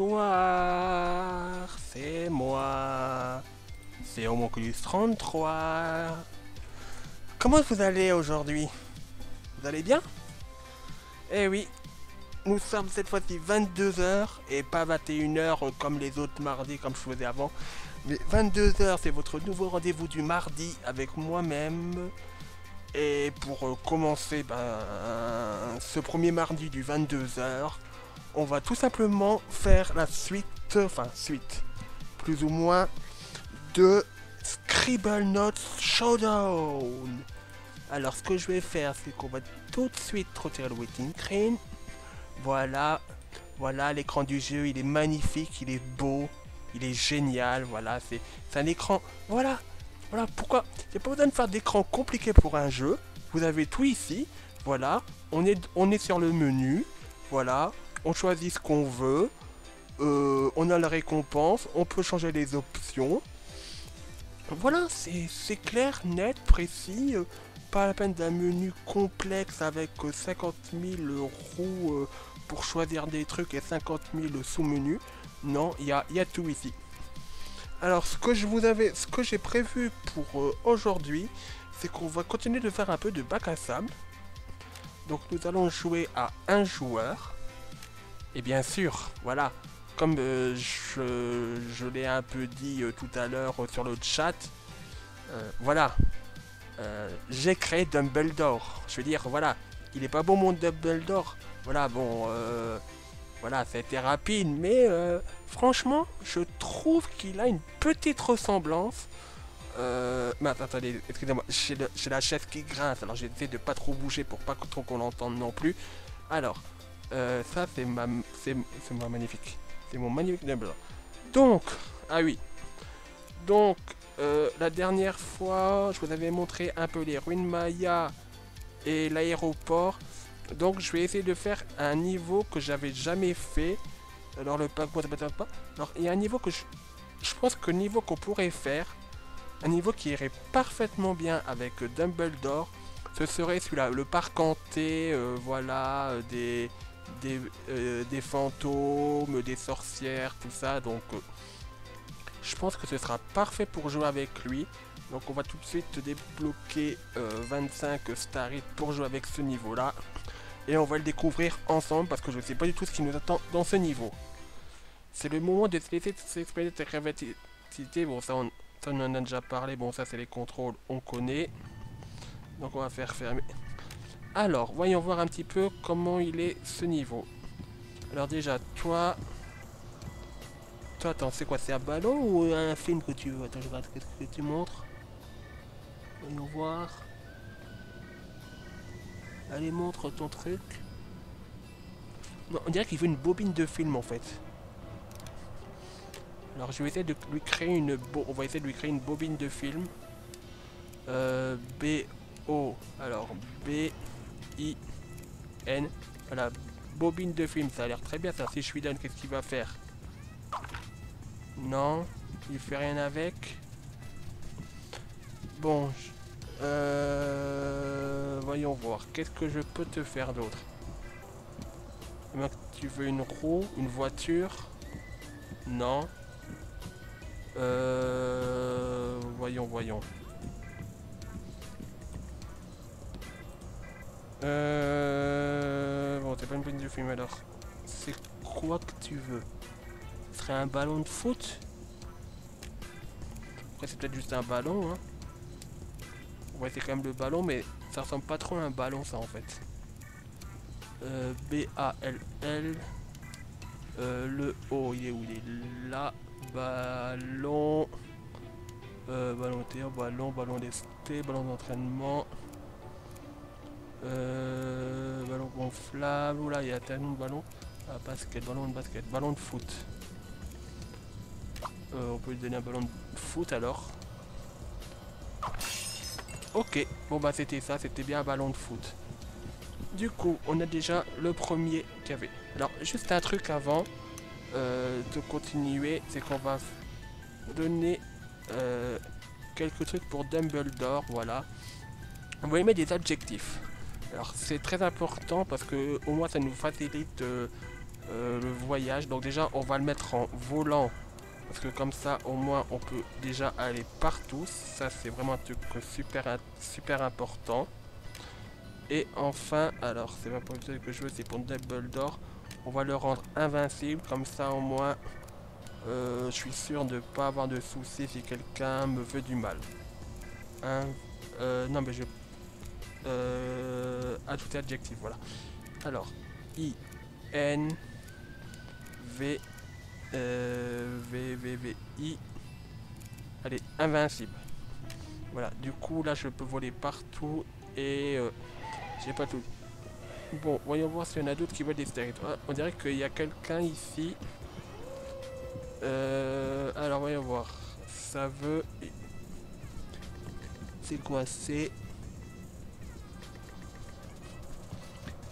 Bonsoir, c'est moi. C'est Homonculus 33. Comment vous allez aujourd'hui? Vous allez bien? Eh oui, nous sommes cette fois-ci 22h et pas 21h comme les autres mardis comme je faisais avant. Mais 22h c'est votre nouveau rendez-vous du mardi avec moi-même. Et pour commencer ben, ce premier mardi du 22h, on va tout simplement faire la suite, enfin suite, plus ou moins, de Scribble Notes Showdown. Alors ce que je vais faire, c'est qu'on va tout de suite retirer le waiting screen. Voilà, voilà l'écran du jeu, il est magnifique, il est beau, il est génial, voilà, c'est un écran, voilà, voilà, pourquoi? Il n'y a pas besoin de faire d'écran compliqué pour un jeu, vous avez tout ici, voilà, on est, on est sur le menu, voilà, on choisit ce qu'on veut, euh, on a la récompense, on peut changer les options. Voilà, c'est clair, net, précis, euh, pas la peine d'un menu complexe avec 50 euh, 000 roues pour choisir des trucs et 50 000 sous-menus. Non, il y a, tout ici. Alors, ce que je vous avais, ce que j'ai prévu pour aujourd'hui, c'est qu'on va continuer de faire un peu de bac à sable. Donc, nous allons jouer à un joueur. Et bien sûr, voilà, comme euh, je, l'ai un peu dit euh, tout à l'heure euh, sur le chat, voilà, j'ai créé Dumbledore. Je veux dire, voilà, il est pas bon mon Dumbledore. Voilà, bon, voilà, ça a été rapide, mais franchement, je trouve qu'il a une petite ressemblance. Mais attendez, excusez-moi, j'ai la chaise qui grince, alors j'essaie de pas trop bouger pour pas trop qu'on l'entende non plus. Alors, euh, ça c'est ma, c'est c'est ma magnifique, c'est mon magnifique Dumbledore. Donc, ah oui, donc euh, la dernière fois, je vous avais montré un peu les ruines Maya et l'aéroport. Donc je vais essayer de faire un niveau que j'avais jamais fait. Alors le pack pas. Alors il y a un niveau que je, je pense que niveau qu'on pourrait faire, un niveau qui irait parfaitement bien avec Dumbledore, ce serait celui-là, le parc hanté, euh, voilà, des, des, euh, des fantômes, des sorcières, tout ça. Donc euh, je pense que ce sera parfait pour jouer avec lui. Donc on va tout de suite débloquer euh, 25 Starry pour jouer avec ce niveau-là. Et on va le découvrir ensemble parce que je ne sais pas du tout ce qui nous attend dans ce niveau. C'est le moment de se laisser s'exprimer ta créativité. Bon, ça on, ça on en a déjà parlé. Bon, ça c'est les contrôles, on connaît. Donc on va faire fermer. Alors, voyons voir un petit peu comment il est ce niveau. Alors déjà, toi... Toi, attends, c'est quoi C'est un ballon ou un film que tu veux? Attends, je regarde ce que tu montres. Voyons voir. Allez, montre ton truc. On dirait qu'il veut une bobine de film en fait. Alors je vais essayer de lui créer une on va essayer de lui créer une bobine de film. Euh, B O alors B I N voilà bobine de film ça a l'air très bien ça si je lui donne qu'est-ce qu'il va faire? Non il fait rien avec. Bon euh, voyons voir qu'est-ce que je peux te faire d'autre? Tu veux une roue une voiture? Non. Euh, voyons, voyons. Euh, bon, t'es pas une bonne du film alors. C'est quoi que tu veux? Ce serait un ballon de foot? Après, c'est peut-être juste un ballon, hein. Ouais, c'est quand même le ballon, mais ça ressemble pas trop à un ballon, ça en fait. Euh, B-A-L-L. Euh, le O, il est où? Il est là. Ballon. Euh, ballon terre, ballon, ballon lesté, ballon d'entraînement. Euh, ballon gonflable. Oula, il y a tellement de ballons. Ah, basket, ballon de basket, ballon de foot. Euh, on peut lui donner un ballon de foot alors. Ok, bon bah c'était ça, c'était bien un ballon de foot. Du coup, on a déjà le premier qu'il y avait. Alors, juste un truc avant euh, de continuer, c'est qu'on va donner euh, quelques trucs pour Dumbledore, voilà. On va lui mettre des adjectifs. Alors c'est très important parce que au moins ça nous facilite euh, euh, le voyage. Donc déjà, on va le mettre en volant. Parce que comme ça, au moins, on peut déjà aller partout. Ça, c'est vraiment un truc super, super important. Et enfin, alors, c'est pas pour que je veux, c'est pour Dumbledore. On va le rendre invincible. Comme ça, au moins, euh, je suis sûr de pas avoir de soucis si quelqu'un me veut du mal. Euh, non, mais je... Euh, ajouter adjectif, voilà. Alors, I, N, V, euh, V, V, V, I. Allez, invincible. Voilà, du coup, là, je peux voler partout et euh, j'ai pas tout. Bon, voyons voir s'il y en a d'autres qui veulent des territoires. On dirait qu'il y a quelqu'un ici. Euh, alors, voyons voir. Ça veut... C'est quoi? C'est...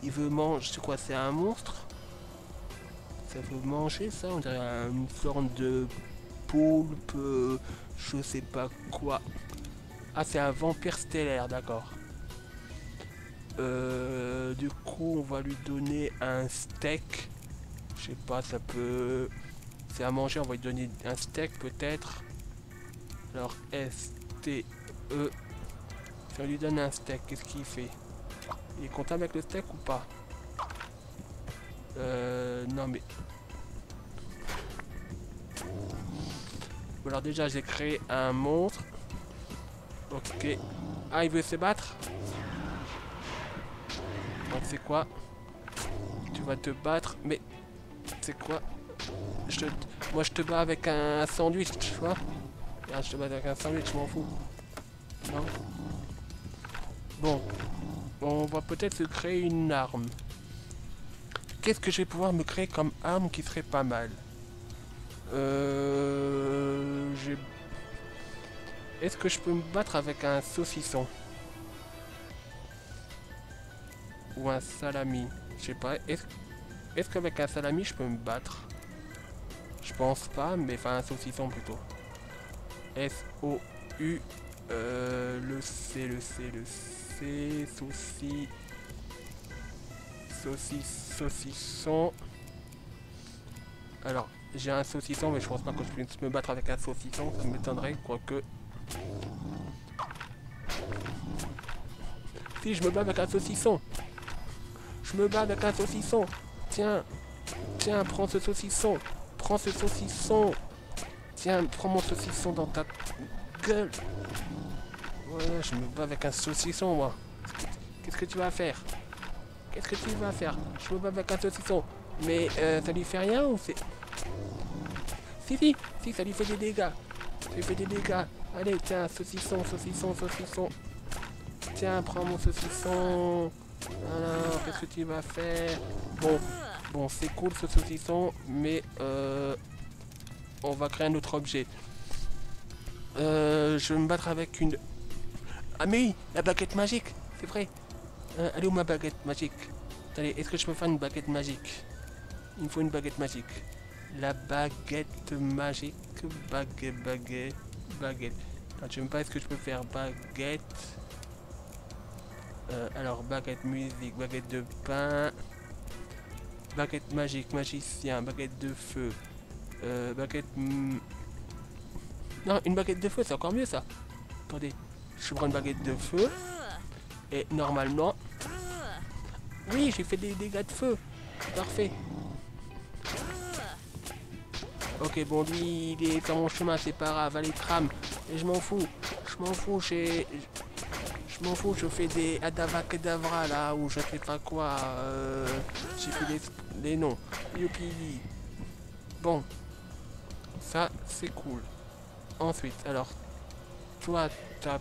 Il veut manger... C'est quoi C'est un monstre? Ça veut manger ça On dirait une sorte de poulpe... Je sais pas quoi. Ah, c'est un vampire stellaire, d'accord. Euh, du coup, on va lui donner un steak. Je sais pas, ça peut... C'est à manger, on va lui donner un steak peut-être. Alors, S-T-E. Si on lui donne un steak, qu'est-ce qu'il fait? Il est content avec le steak ou pas Euh... Non mais... Alors déjà, j'ai créé un monstre. Ok. Ah, il veut se battre donc c'est quoi Tu vas te battre, mais c'est quoi je Moi je te bats avec un sandwich, tu vois Regarde, je te bats avec un sandwich, je m'en fous. Non Bon. On va peut-être se créer une arme. Qu'est-ce que je vais pouvoir me créer comme arme qui serait pas mal Euh... Est-ce que je peux me battre avec un saucisson ou un salami. Je sais pas. Est-ce qu'avec un salami, je peux me battre Je pense pas, mais enfin un saucisson plutôt. S-O-U. Euh, le C, le C, le C. Saucis. Saucis, saucisson. Alors, j'ai un saucisson, mais je pense pas que je puisse me battre avec un saucisson. Ça m'étonnerait, quoique. Si je me bats avec un saucisson. Je me bats avec un saucisson. Tiens. Tiens, prends ce saucisson. Prends ce saucisson. Tiens, prends mon saucisson dans ta gueule. Je me bats avec un saucisson, moi. Qu'est-ce que tu vas faire? Qu'est-ce que tu vas faire? Je me bats avec un saucisson. Mais euh, ça lui fait rien ou c'est... Si, si, si, ça lui fait des dégâts. Ça lui fait des dégâts. Allez, tiens, saucisson, saucisson, saucisson. Tiens, prends mon saucisson. Alors, qu'est-ce que tu vas faire? Bon, bon, c'est cool ce saucisson, mais euh, on va créer un autre objet. Euh, je vais me battre avec une... Ah mais oui, la baguette magique, c'est vrai. Euh, allez où ma baguette magique? Allez, est-ce que je peux faire une baguette magique? Il me faut une baguette magique. La baguette magique, baguette, baguette, baguette. je sais même pas est-ce que je peux faire baguette? Euh, alors, baguette musique, baguette de pain, baguette magique, magicien, baguette de feu, euh, baguette... Non, une baguette de feu, c'est encore mieux ça. Attendez, je prends une baguette de feu. Et normalement... Oui, j'ai fait des dégâts de feu. Parfait. Ok, bon, lui, il est dans mon chemin, c'est pas grave. Allez, crame. Et je m'en fous. Je m'en fous, j'ai... Je m'en fous, je fais des Adava Kedavra là, ou je sais pas quoi. Euh, J'ai les, les, noms. Youpi. Bon. Ça, c'est cool. Ensuite, alors. Toi, t'as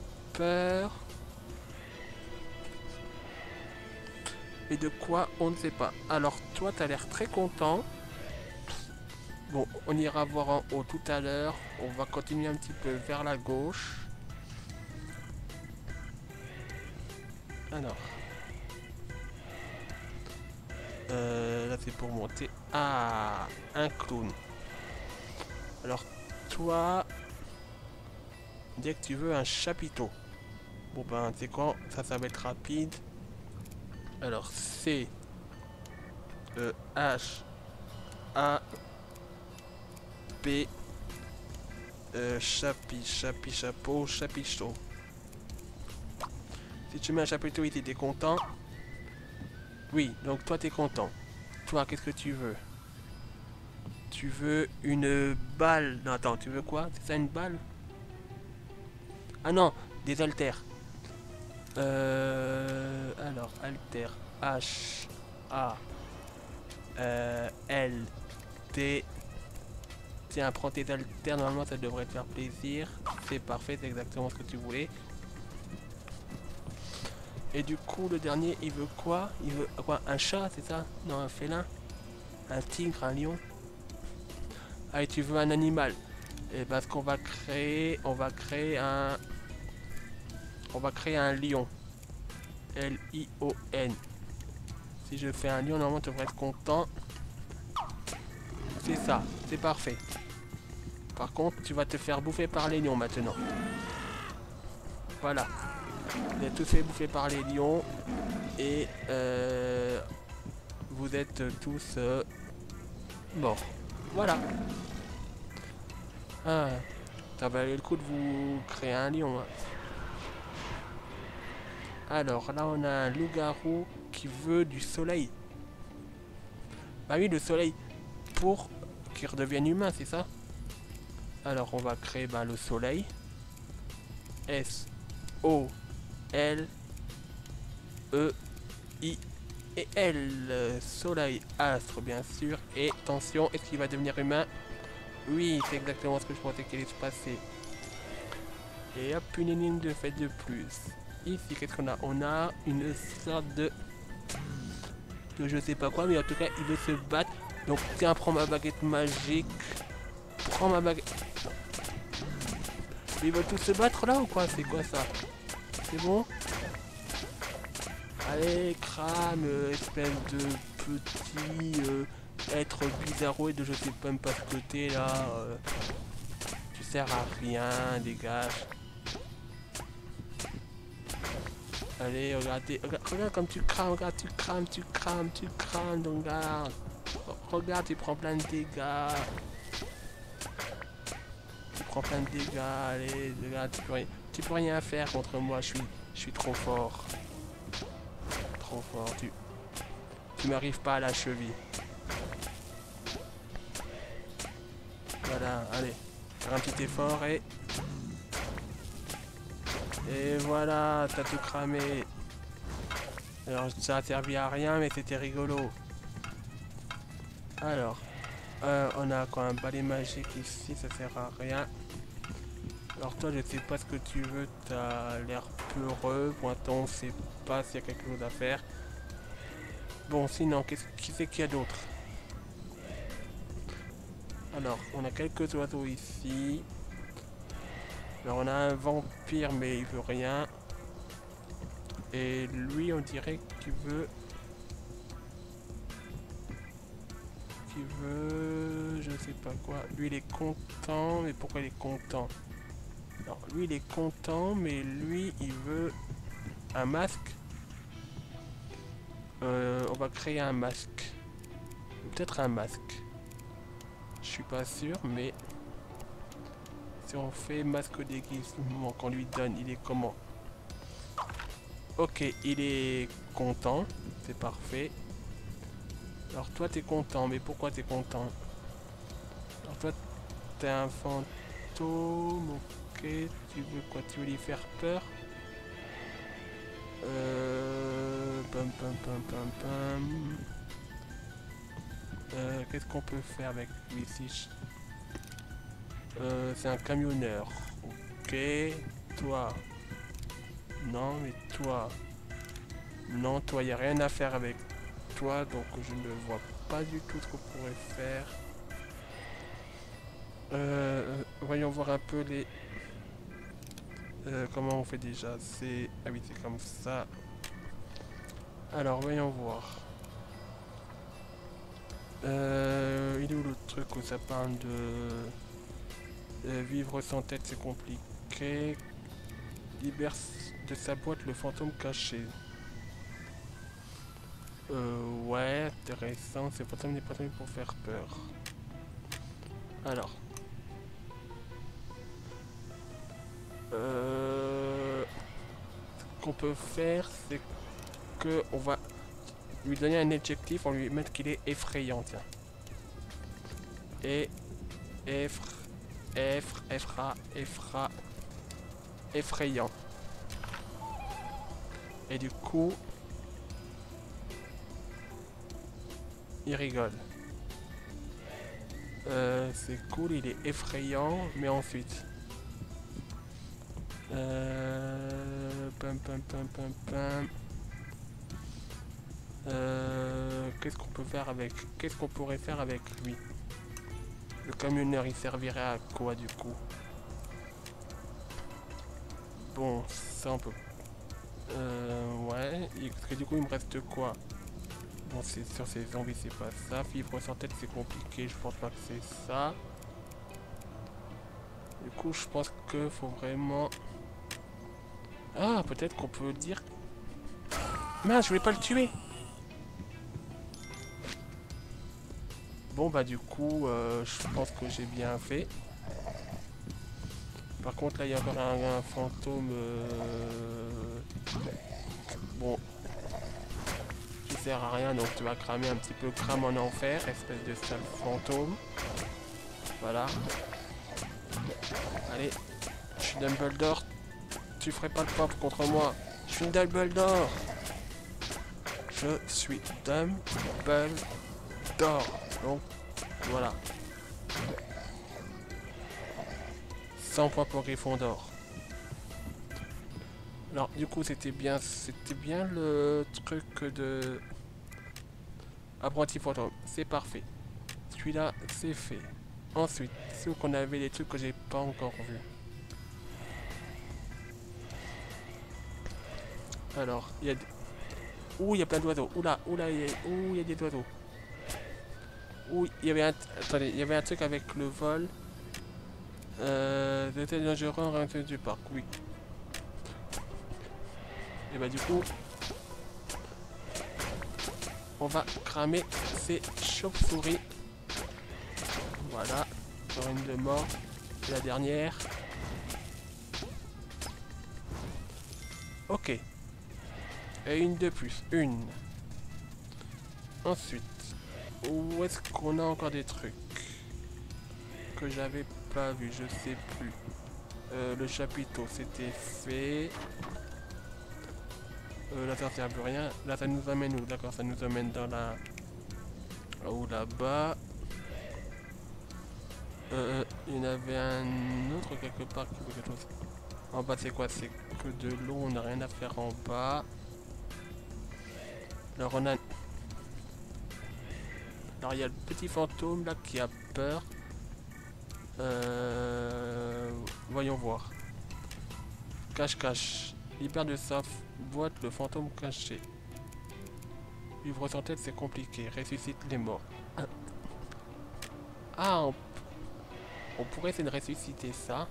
Et de quoi, on ne sait pas. Alors, toi, t'as l'air très content. Bon, on ira voir en haut tout à l'heure. On va continuer un petit peu vers la gauche. Alors. Euh, là, c'est pour monter. Ah, un clown. Alors, toi, dès que tu veux un chapiteau. Bon ben, c'est quoi Ça, va être rapide. Alors, C, E, H, A P euh, chapi, chapi, chapeau, chapiteau. Si tu mets un chapiteau et t'es content. Oui, donc toi t'es content. Toi, qu'est-ce que tu veux? Tu veux une balle? Non, attends, tu veux quoi? C'est ça une balle? Ah non, des haltères. Euh, alors, alter. H, A, euh, L, T. Tiens, prends tes haltères, normalement ça devrait te faire plaisir. C'est parfait, c'est exactement ce que tu voulais. Et du coup, le dernier, il veut quoi? Il veut quoi? Un chat, c'est ça? Non, un félin Un tigre, un lion Allez, tu veux un animal? Et parce qu'on va créer, on va créer un... On va créer un lion. L-I-O-N. Si je fais un lion, normalement, tu devrais être content. C'est ça, c'est parfait. Par contre, tu vas te faire bouffer par les lions maintenant. Voilà. Vous êtes tous fait bouffer par les lions. Et euh, vous êtes tous euh, morts. Voilà. Ah, ça valait le coup de vous créer un lion. Hein. Alors là, on a un loup-garou qui veut du soleil. Bah oui, le soleil pour qu'il redevienne humain, c'est ça? Alors on va créer bah, le soleil. S O L E I et L. Soleil, astre bien sûr. Et attention, est-ce qu'il va devenir humain? Oui, c'est exactement ce que je pensais qu'il allait se passer. Et hop, une ligne de fait de plus. Ici, qu'est-ce qu'on a On a une sorte de... de je sais pas quoi, mais en tout cas, il veut se battre. Donc tiens, prends ma baguette magique. Prends ma baguette. Ils veulent tous se battre là ou quoi? C'est quoi ça? C'est bon? Allez, crame, espèce de petit euh, être bizarro et de je sais même pas ce côté là. Euh. tu sers à rien, dégage. Allez, regardez, regarde, comme tu crames, regarde, tu crames, tu crames, tu crames, donc regarde. Regarde, tu prends plein de dégâts. Tu prends plein de dégâts, allez, regarde, tu peux rien, tu peux rien faire contre moi, je suis, je suis trop fort. Trop fort, tu, tu m'arrives pas à la cheville. Voilà, allez, faire un petit effort et et voilà, t'as tout cramé. Alors ça a servi à rien mais c'était rigolo. Alors, euh, on a quoi un balai magique ici, ça sert à rien. Alors toi je sais pas ce que tu veux, t'as l'air peureux, pour l'instant on sait pas s'il y a quelque chose à faire. Bon sinon, qu'est-ce qui c'est qu'il y a d'autre? Alors, on a quelques oiseaux ici. Alors on a un vampire mais il veut rien. Et lui on dirait qu'il veut... Qu'il veut... Je sais pas quoi. Lui il est content, mais pourquoi il est content? Lui il est content mais lui il veut un masque. Euh, on va créer un masque. Peut-être un masque. Je suis pas sûr mais... Si on fait masque déguisement qu'on lui donne, il est comment? Ok, il est content. C'est parfait. Alors toi, t'es content. Mais pourquoi t'es content? Alors toi, t'es un fantôme. Ok, tu veux quoi? Tu veux lui faire peur? Euh... Euh, Qu'est-ce qu'on peut faire avec lui ici euh, c'est un camionneur. Ok. Toi. Non, mais toi. Non, toi, il a rien à faire avec toi, donc je ne vois pas du tout ce qu'on pourrait faire. Euh, voyons voir un peu les... Euh, comment on fait déjà C'est... Ah oui, c'est comme ça. Alors, voyons voir. Euh, il est où le truc où ça parle de... Euh, vivre sans tête, c'est compliqué. Libère de sa boîte le fantôme caché. Euh, ouais, intéressant. C'est pas terminé, pas terminé pour faire peur. Alors. Euh, ce qu'on peut faire, c'est que on va lui donner un adjectif, on lui mettre qu'il est effrayant, tiens. Et effre, effre, effra, effra, effrayant. Et du coup, il rigole. Euh, c'est cool, il est effrayant, mais ensuite. Euh. Euh, Qu'est-ce qu'on peut faire avec Qu'est-ce qu'on pourrait faire avec lui? Le camionneur, il servirait à quoi du coup? Bon, ça on peut. Euh, ouais. Parce que du coup, il me reste quoi? Bon, c'est sur ces zombies, c'est pas ça. Fibre sans tête, c'est compliqué. Je pense pas que c'est ça. Du coup, je pense que faut vraiment. Ah, peut-être qu'on peut dire. Mince, je voulais pas le tuer. Bon, bah, du coup, euh, je pense que j'ai bien fait. Par contre, là, il y a encore un, fantôme. euh, Bon, qui sert à rien, donc tu vas cramer un petit peu crame en enfer, espèce de sale fantôme. Voilà. Allez, je suis Dumbledore. Tu ferais pas le pop contre moi. Je suis Dumbledore. Je suis Dumbledore. Donc, voilà. 100 points pour Gryffondor. Alors, du coup, c'était bien, c'était bien le truc de apprenti fantôme. C'est parfait. Celui-là, c'est fait. Ensuite, c'est où qu'on avait des trucs que j'ai pas encore vus. Alors, il y a... Ouh, il y a plein d'oiseaux. Oula, oula, il y a des oiseaux. Ouh, il y avait un... Attendez, il y avait un truc avec le vol. Euh... C'était dangereux en rentrée du parc, oui. Et bah du coup... On va cramer ces chauves-souris. Voilà. Une de mort. La dernière. Ok. Et une de plus. Une. Ensuite. Où est-ce qu'on a encore des trucs que j'avais pas vu Je sais plus. Euh, le chapiteau, c'était fait. Euh, là, ça sert plus rien. Là, ça nous amène où? D'accord, ça nous amène dans la... Ou là-bas. Euh, il y en avait un autre quelque part qui quelque chose. En bas, c'est quoi? C'est que de l'eau, on n'a rien à faire en bas. Alors, on a... Alors, il y a le petit fantôme là qui a peur. Euh... Voyons voir. Cache-cache. Libère de sa boîte le fantôme caché. Vivre sans tête, c'est compliqué. Ressuscite les morts. Ah, Ah, on, on pourrait essayer de ressusciter ça.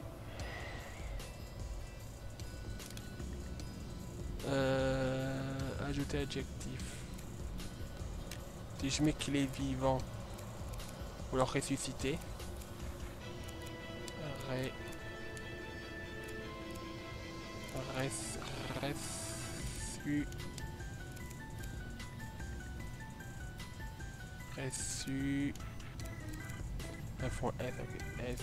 Euh, ajouter adjectif. Si je mets qu'il est vivant, ou alors ressusciter. Ré... Res... Resu... Un fond S, ok. S...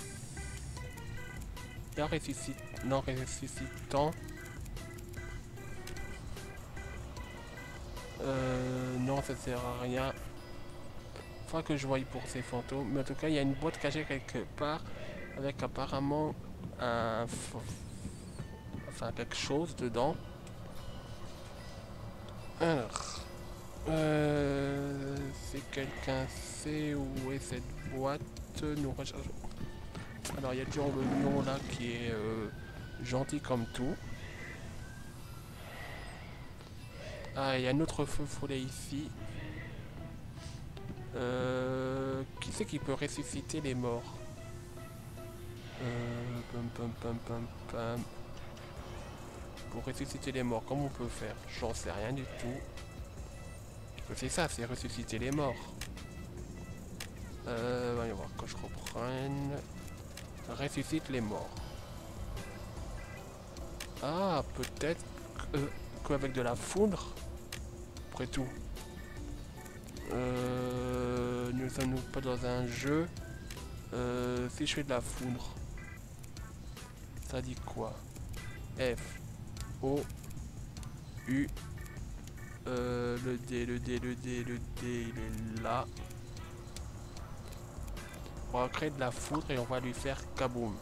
Non, ressuscitant... Euh... Non, ça sert à rien. Faudra que je voie pour ces fantômes. Mais en tout cas, il y a une boîte cachée quelque part avec apparemment un... Enfin, quelque chose dedans. Alors... Euh, si quelqu'un sait où est cette boîte, nous recherchons. Alors il y a le lion là qui est euh, gentil comme tout. Ah, il y a un autre feu follet ici. Euh, qui c'est qui peut ressusciter les morts euh, pam, pam, pam, pam, pam. Pour ressusciter les morts, comment on peut faire? J'en sais rien du tout. C'est ça, c'est ressusciter les morts. Euh, voyons voir que je reprenne. Ressuscite les morts. Ah, peut-être qu'avec de la foudre, après tout, euh, nous sommes pas dans un jeu. Si je fais de la foudre, ça dit quoi? F, O, U, euh, le D, le D, le D, le D, il est là. On va créer de la foudre et on va lui faire kaboom.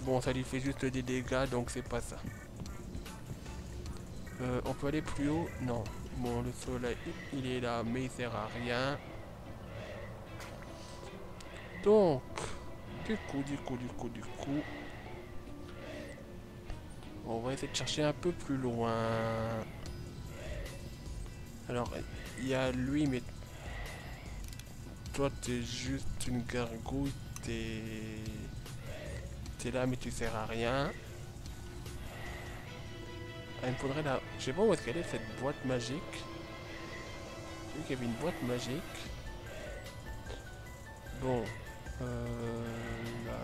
Bon, ça lui fait juste des dégâts, donc c'est pas ça. Euh, on peut aller plus haut? Non. Bon, le soleil, il est là, mais il sert à rien. Donc, du coup, du coup, du coup, du coup... On va essayer de chercher un peu plus loin. Alors, il y a lui, mais... Toi, t'es juste une gargouille, t'es... T'es là, mais tu sers à rien. Ah, il me faudrait la... Je sais pas où est-ce qu'elle est, cette boîte magique. J'ai vu qu'il y avait une boîte magique. Bon. Euh... Là,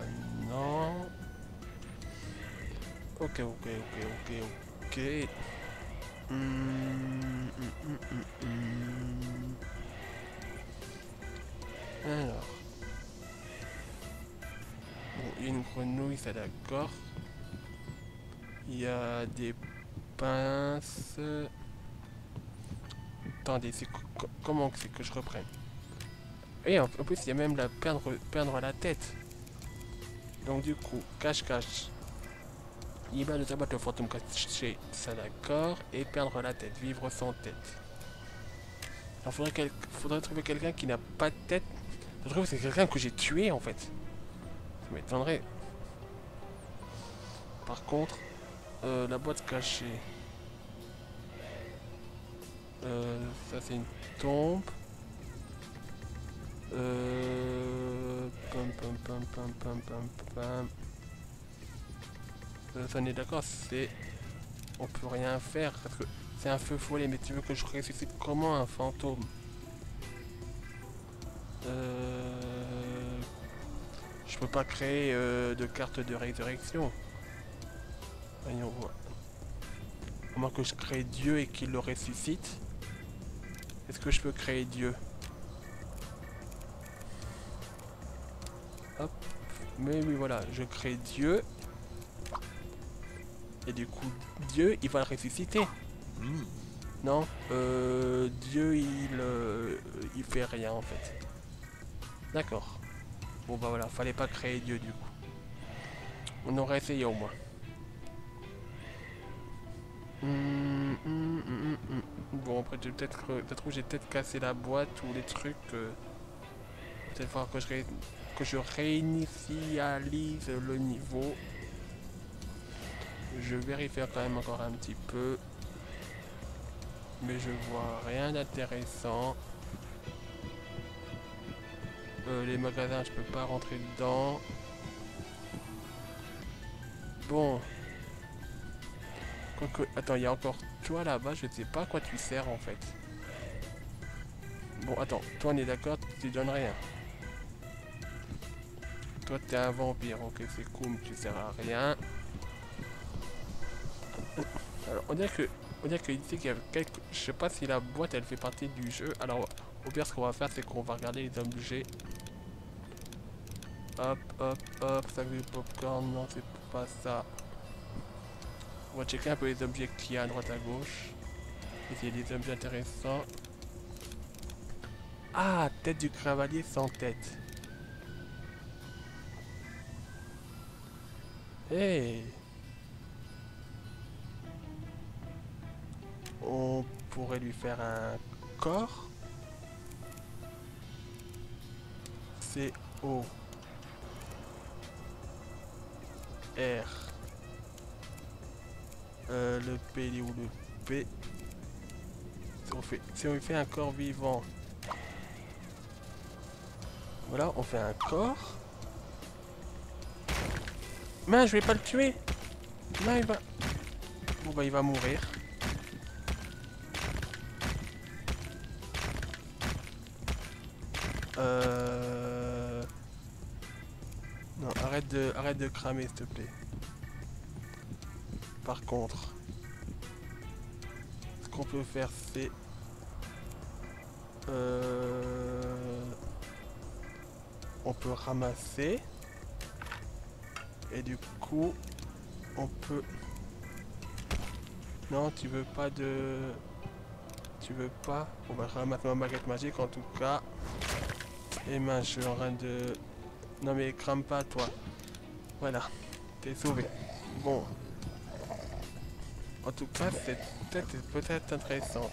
non. Ok, ok, ok, ok, ok. Hum, Alors. Bon, il y a une grenouille, ça d'accord. Il y a des pince. Attendez, c'est comment c'est que je reprenne? Et en, plus, il y a même la perdre, perdre la tête. Donc du coup, cache-cache. Il va de tabac le fantôme caché, ça d'accord. Et perdre la tête, vivre sans tête. Alors faudrait, faudrait trouver quelqu'un qui n'a pas de tête. Je trouve que c'est quelqu'un que j'ai tué en fait. Ça m'étonnerait. Par contre, euh, la boîte cachée. Euh, ça c'est une tombe. Euh, pam pam pam. Euh, ça on est d'accord, c'est... On peut rien faire parce que c'est un feu follet, mais tu veux que je ressuscite comment un fantôme? Je peux pas créer de carte de résurrection. Voyons voir. Comment que je crée Dieu et qu'il le ressuscite Est-ce que je peux créer Dieu? Hop. Mais oui, voilà, je crée Dieu. Et du coup, Dieu, il va le ressusciter. Hmm. Non, euh, Dieu, il, euh, il fait rien en fait. D'accord. Bon bah voilà, fallait pas créer Dieu du coup. On aurait essayé au moins. Hum, hum, hum, bon, après, j'ai peut-être peut j'ai peut-être cassé la boîte ou les trucs. Euh, peut-être falloir que je, que je réinitialise le niveau. Je vérifie quand même encore un petit peu. Mais je vois rien d'intéressant. Euh, les magasins, je peux pas rentrer dedans. Bon, attends, il y a encore toi là-bas, je sais pas à quoi tu sers en fait. Bon, attends, toi on est d'accord, tu donnes rien. Toi t'es un vampire, ok c'est cool, tu sers à rien. Alors on dirait que on dirait que ici qu'il y a quelques. Je sais pas si la boîte elle fait partie du jeu. Alors au pire ce qu'on va faire c'est qu'on va regarder les objets. Hop hop hop, sac de popcorn, non c'est pas ça. On va checker un peu les objets qu'il y a à droite à gauche. Essayer des objets intéressants. Ah, tête du cavalier sans tête. Hey On pourrait lui faire un corps. C O R euh, le P, ou le P si on, fait, si on fait un corps vivant, voilà, on fait un corps. Mais je vais pas le tuer. Là il va... Bon, bah, il va mourir. Euh... Non, arrête de, arrête de cramer, s'il te plaît. Par contre, ce qu'on peut faire, c'est... Euh... On peut ramasser. Et du coup, on peut... Non, tu veux pas de... Tu veux pas? On va ramasser ma baguette magique en tout cas. Et mince, je en train de... Non mais crame pas toi. Voilà, t'es sauvé. Bon. En tout cas, c'est peut-être intéressant.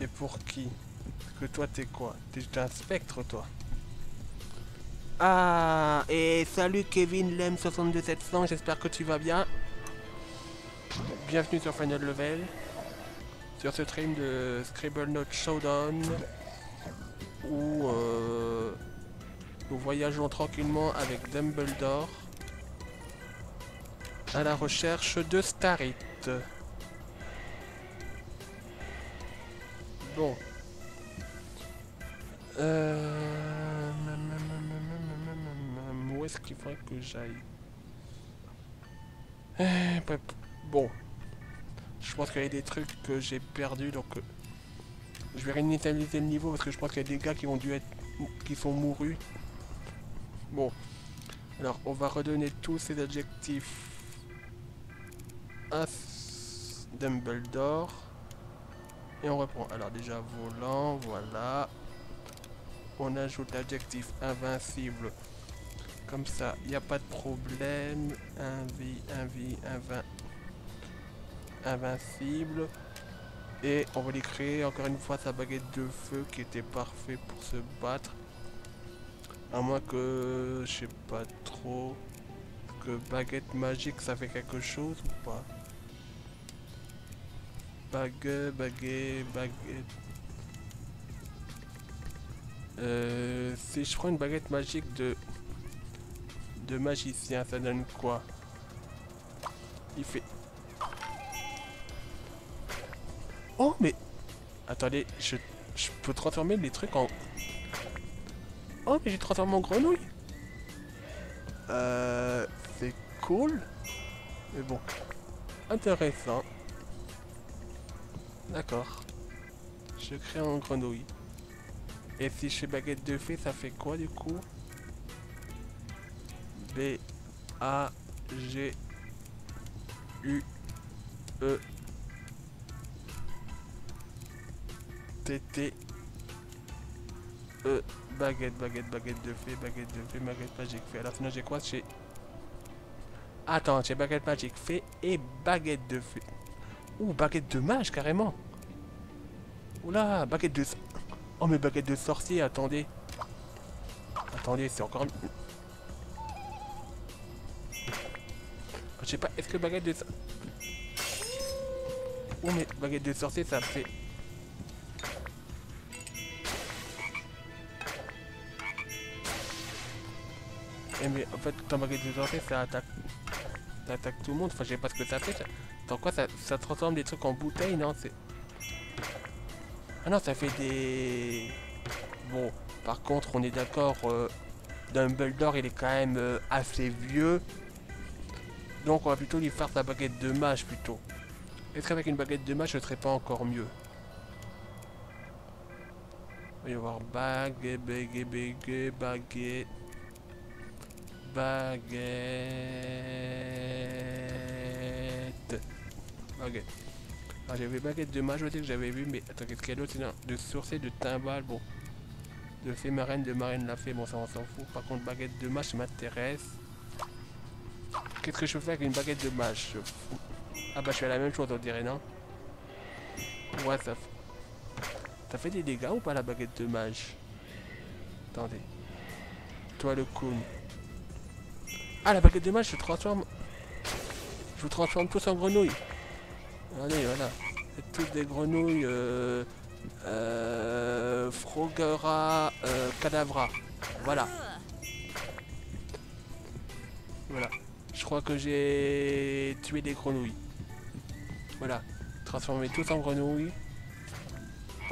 Et pour qui? Parce que toi, t'es quoi? T'es un spectre, toi Ah, et salut Kevin Lem 62700, j'espère que tu vas bien. Bienvenue sur Final Level. Sur ce stream de Scribble Note Showdown. Où euh, nous voyageons tranquillement avec Dumbledore à la recherche de Starit. Bon. Euh... Où est-ce qu'il faudrait que j'aille eh, Bon. Je pense qu'il y a des trucs que j'ai perdus, donc... Euh, je vais réinitialiser le niveau parce que je pense qu'il y a des gars qui ont dû être... qui sont mourus. Bon. Alors, on va redonner tous ces adjectifs à Dumbledore. Et on reprend. Alors déjà, volant, voilà. On ajoute l'adjectif invincible. Comme ça, il n'y a pas de problème. Invi, invi, invin, invincible. Et on va lui créer encore une fois sa baguette de feu qui était parfait pour se battre. À moins que, je sais pas trop, que baguette magique ça fait quelque chose ou pas? Baguette, baguette, baguette. Euh, si je prends une baguette magique de de magicien, ça donne quoi? Il fait... Oh, mais... Attendez, je, je peux transformer les trucs en... Oh, mais j'ai transformé en grenouille Euh... C'est cool. Mais bon. Intéressant. D'accord. Je crée en grenouille. Et si je fais baguette de fée, ça fait quoi du coup? B A G U E T T E baguette baguette baguette de fée baguette de fée baguette magique fée. Alors sinon j'ai quoi? J'ai Attends, j'ai baguette magique fée et baguette de fée. Ouh, baguette de mage carrément. Oula, baguette de Oh mais baguette de sorcier, attendez. Attendez, c'est encore Je sais pas, est-ce que baguette de... Oh mais baguette de sorcier ça fait... Eh mais en fait quand baguette de sorcier ça attaque... Ça attaque tout le monde, enfin je sais pas ce que ça fait. Dans quoi ça, transforme des trucs en bouteilles, non c'est... Ah non ça fait des... Bon, par contre on est d'accord, euh, Dumbledore il est quand même euh, assez vieux. Donc on va plutôt lui faire sa baguette de mage plutôt. Est-ce qu'avec une baguette de mage ce serait pas encore mieux? Il va y avoir baguette, baguette, baguette, baguette, baguette, baguette. Ah, j'avais baguette de sais que j'avais vu, mais attends, qu'est-ce qu'il y a d'autre de sourcil, de timbal, bon. De fée marraine, de marraine la fée, bon, ça on s'en fout. Par contre, baguette de mage m'intéresse. Qu'est-ce que je fais avec une baguette de mage Ah bah je fais la même chose on dirait non? Ouais ça Ça fait des dégâts ou pas la baguette de mage Attendez. Toi le coon. Ah la baguette de mage je transforme. Je vous transforme tous en grenouilles. Allez voilà. Toutes des grenouilles euh, euh, Frogera euh, Cadavra. Voilà. Voilà. Je crois que j'ai tué des grenouilles. Voilà. Transformer tout en grenouilles.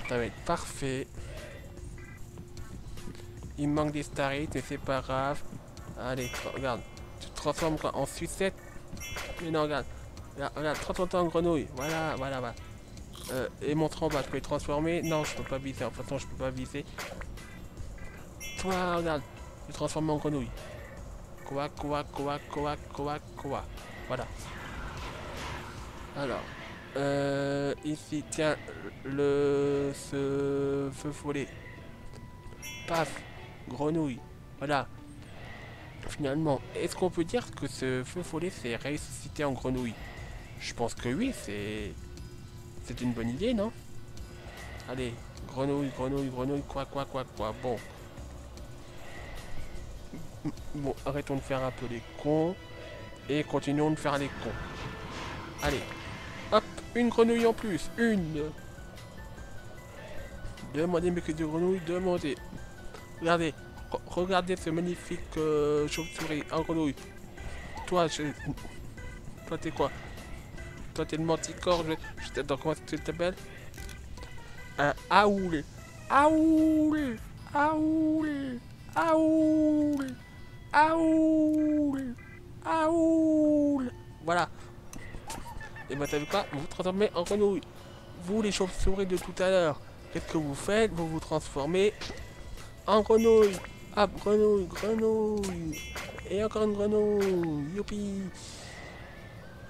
Ça va être parfait. Il manque des starites, mais c'est pas grave. Allez, regarde. Tu te transformes En sucette? Mais non, regarde. Regarde, regarde transforme-toi en grenouille. Voilà, voilà, voilà. Euh, et montre en bas, tu peux les transformer. Non, je peux pas viser. En toute façon, je peux pas viser. Toi, regarde. Je transforme en grenouille. Quoi, quoi, quoi, quoi, quoi, quoi. Voilà. Alors. Euh, ici, tiens, le ce feu follet. Paf, grenouille. Voilà. Finalement, est-ce qu'on peut dire que ce feu follet s'est ressuscité en grenouille? Je pense que oui, c'est c'est une bonne idée, non? Allez, grenouille, grenouille, grenouille, quoi, quoi, quoi, quoi. Bon. Bon, arrêtons de faire un peu les cons. Et continuons de faire les cons. Allez. Hop, une grenouille en plus. Une. Demandez que de grenouilles, demandez. Regardez. regardez ce magnifique euh, chauve-souris en grenouille. Toi, je... Toi, t'es quoi? Toi, t'es le manticore. Je, je dans comment tu t'appelles Un Aoul. Aoul. Aoul. Aoul. Aoul. Aoul. Voilà. Et bah, t'as vu quoi? Vous vous transformez en grenouille. Vous, les chauves-souris de tout à l'heure, qu'est-ce que vous faites? Vous vous transformez en grenouille. Ah, grenouille, grenouille. Et encore une grenouille. Youpi.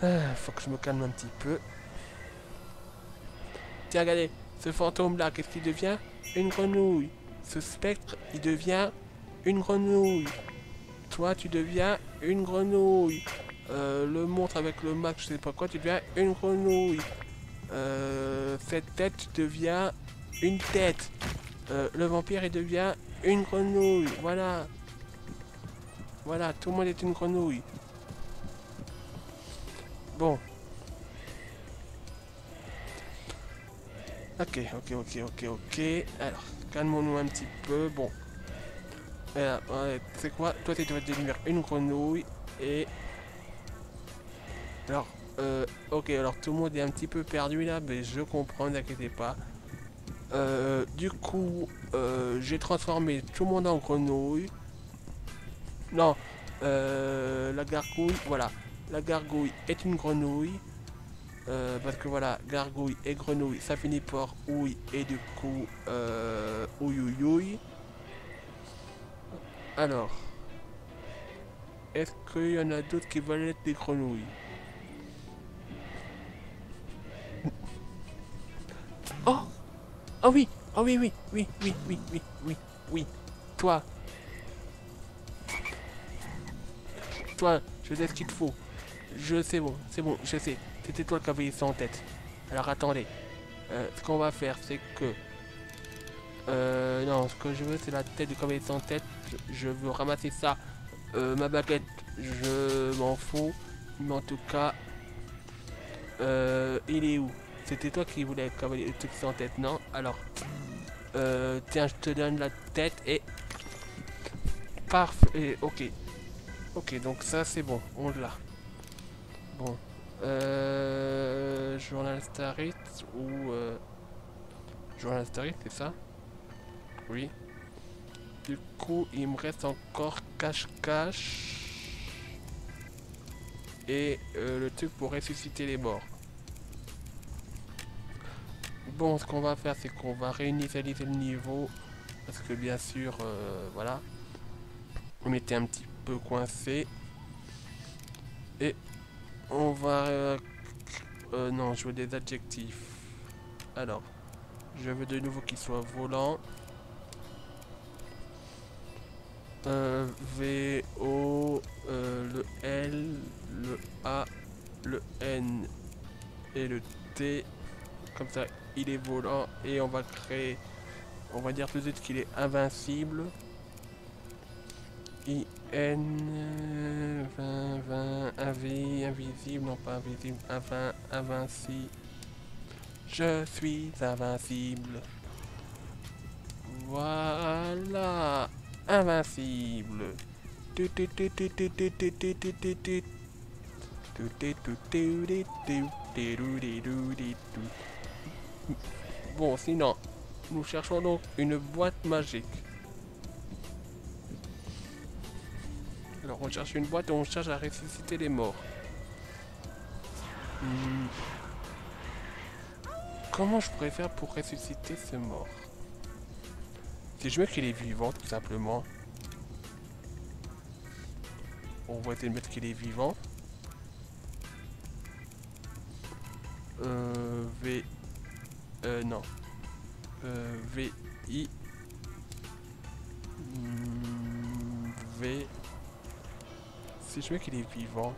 Ah, faut que je me calme un petit peu. Tiens, regardez, ce fantôme-là, qu'est-ce qu'il devient? Une grenouille. Ce spectre, il devient une grenouille. Toi, tu deviens une grenouille. Euh, le montre avec le max, je sais pas quoi, tu deviens une grenouille. Euh, cette tête, tu deviens une tête. Euh, le vampire, il devient une grenouille. Voilà. Voilà, tout le monde est une grenouille. Bon. Ok, ok, ok, ok, ok. Alors, calmons-nous un petit peu. Bon. Ouais, c'est quoi? Toi, tu dois devenir une grenouille. Et... Alors, euh, ok, alors tout le monde est un petit peu perdu là, mais je comprends, n'inquiétez pas. Euh, du coup, euh, j'ai transformé tout le monde en grenouille. Non, euh, la gargouille, voilà. La gargouille est une grenouille. Euh, parce que voilà, gargouille et grenouille, ça finit par ouille et du coup, euh, ouille Alors, est-ce qu'il y en a d'autres qui veulent être des grenouilles? Oh Oh oui Oh oui, oui, oui, oui, oui, oui, oui, oui. Toi. Toi, je sais ce qu'il te faut. Je sais, bon, c'est bon, je sais. C'était toi qui avais ça en tête. Alors attendez. Euh, ce qu'on va faire, c'est que... Euh, non, ce que je veux, c'est la tête du cavalier sans tête. Je, veux ramasser ça. Euh, ma baguette, je m'en fous. Mais en tout cas... Euh, il est où? C'était toi qui voulais le cavalier sans tête, non? Alors... Tiens, je te donne la tête et... Parfait, ok. Ok, donc ça c'est bon, on l'a. Bon. Euh, journal Starit ou... Euh, journal Starit, c'est ça? Oui. Du coup, il me reste encore cache-cache. Et euh, le truc pour ressusciter les morts. Bon, ce qu'on va faire, c'est qu'on va réinitialiser le niveau. Parce que bien sûr, euh, voilà. On était un petit peu coincé. Et on va... Euh, euh, non, je veux des adjectifs. Alors, je veux de nouveau qu'il soit volant. Euh, v, O, le L, le A, le N et le T. Comme ça, il est volant et on va créer... On va dire suite qu'il est invincible. N, 20, 20, AV, invisible, non pas invisible, invin, invincible. Je suis invincible. Voilà, invincible. Bon, sinon, nous cherchons donc une boîte magique. Alors on cherche une boîte et on cherche à ressusciter les morts. Hmm. Comment je pourrais faire pour ressusciter ce mort? Si je veux qu'il est vivant, tout simplement. On va essayer de mettre qu'il est vivant. Euh, V... Euh, non. Euh, V, I... Hmm, v... Je veux qu'il est vivant...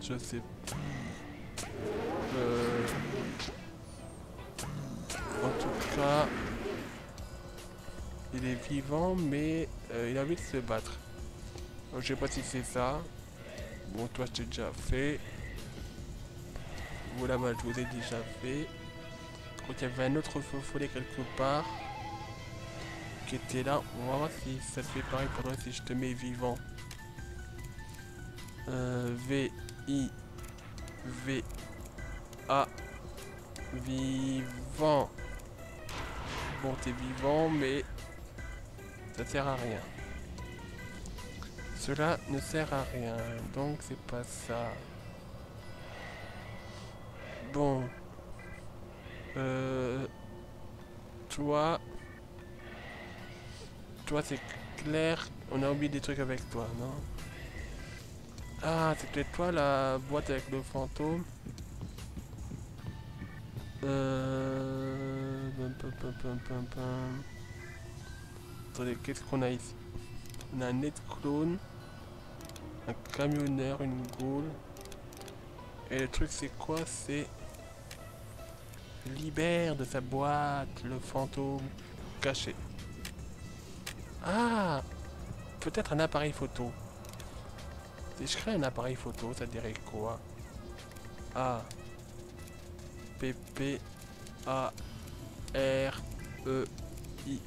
Je sais... Euh... En tout cas... Il est vivant, mais euh, il a envie de se battre. je sais pas si c'est ça. Bon, toi, je t'ai déjà fait. Voilà, moi, je vous ai déjà fait. Qu'il y avait un autre faux quelque part. Qui était là. On va voir si ça te fait pareil pour toi si je te mets vivant. Euh, v, I, V, A. Vivant. Bon, t'es vivant, mais ça sert à rien. Cela ne sert à rien, donc c'est pas ça. Bon. Euh... Toi... Toi c'est clair, on a oublié des trucs avec toi, non? Ah, c'est peut-être toi la boîte avec le fantôme. Euh... Attendez, qu'est-ce qu'on a ici? On a un net clone, un camionneur, une goule. Et le truc c'est quoi? C'est libère de sa boîte le fantôme caché. Ah Peut-être un appareil photo. Si je crée un appareil photo, ça dirait quoi? A P P A R E I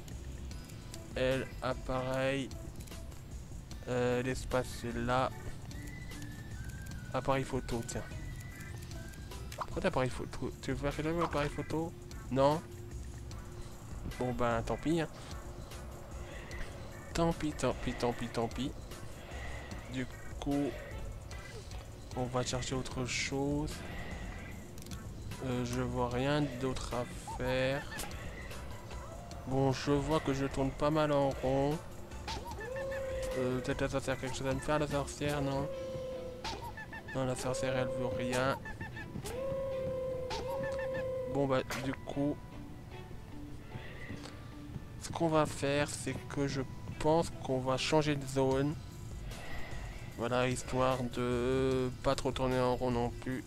L, appareil. Euh, l'espace c'est là. Appareil photo, tiens. Pourquoi appareil photo? Tu veux faire un appareil photo? Non? Bon ben tant pis. Hein. Tant pis, tant pis, tant pis, tant pis. Du coup, on va chercher autre chose. Euh, je vois rien d'autre à faire. Bon, je vois que je tourne pas mal en rond. Peut-être la sorcière quelque chose à me faire, la sorcière, non? Non, la sorcière, elle veut rien. Bon, bah, du coup... Ce qu'on va faire, c'est que je pense qu'on va changer de zone. Voilà, histoire de pas trop tourner en rond non plus.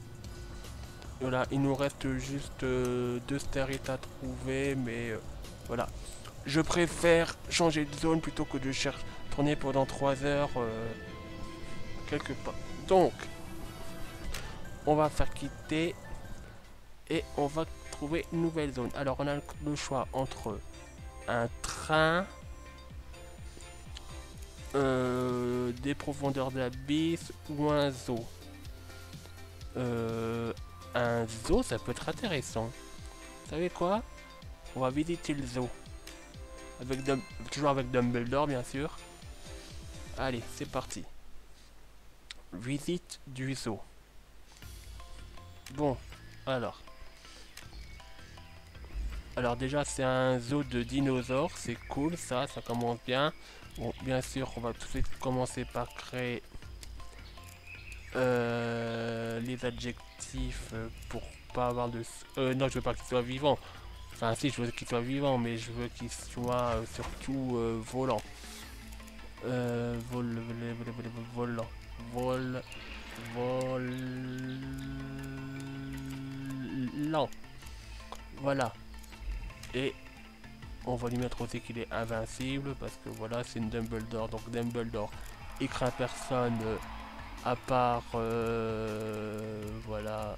Voilà, il nous reste juste euh, deux stérites à trouver, mais... Euh, voilà. Je préfère changer de zone plutôt que de chercher tourner pendant 3 heures euh, quelque part. Donc, on va faire quitter et on va trouver une nouvelle zone. Alors, on a le choix entre un train, euh, des profondeurs d'abysse ou un zoo. Euh, un zoo, ça peut être intéressant. Vous savez quoi? On va visiter le zoo. Toujours avec Dumbledore, bien sûr. Allez, c'est parti. Visite du zoo. Bon, alors. Alors déjà, c'est un zoo de dinosaures. C'est cool, ça, ça commence bien. Bon, bien sûr, on va tout de suite commencer par créer euh, les adjectifs pour pas avoir de... Euh, non, je veux pas qu'il soit vivant. Enfin, si, je veux qu'il soit vivant, mais je veux qu'il soit euh, surtout euh, volant. Euh, vol, volant. Vol, volant. Voilà. Et on va lui mettre aussi qu'il est invincible, parce que voilà, c'est une Dumbledore. Donc Dumbledore, il craint personne, à part... voilà.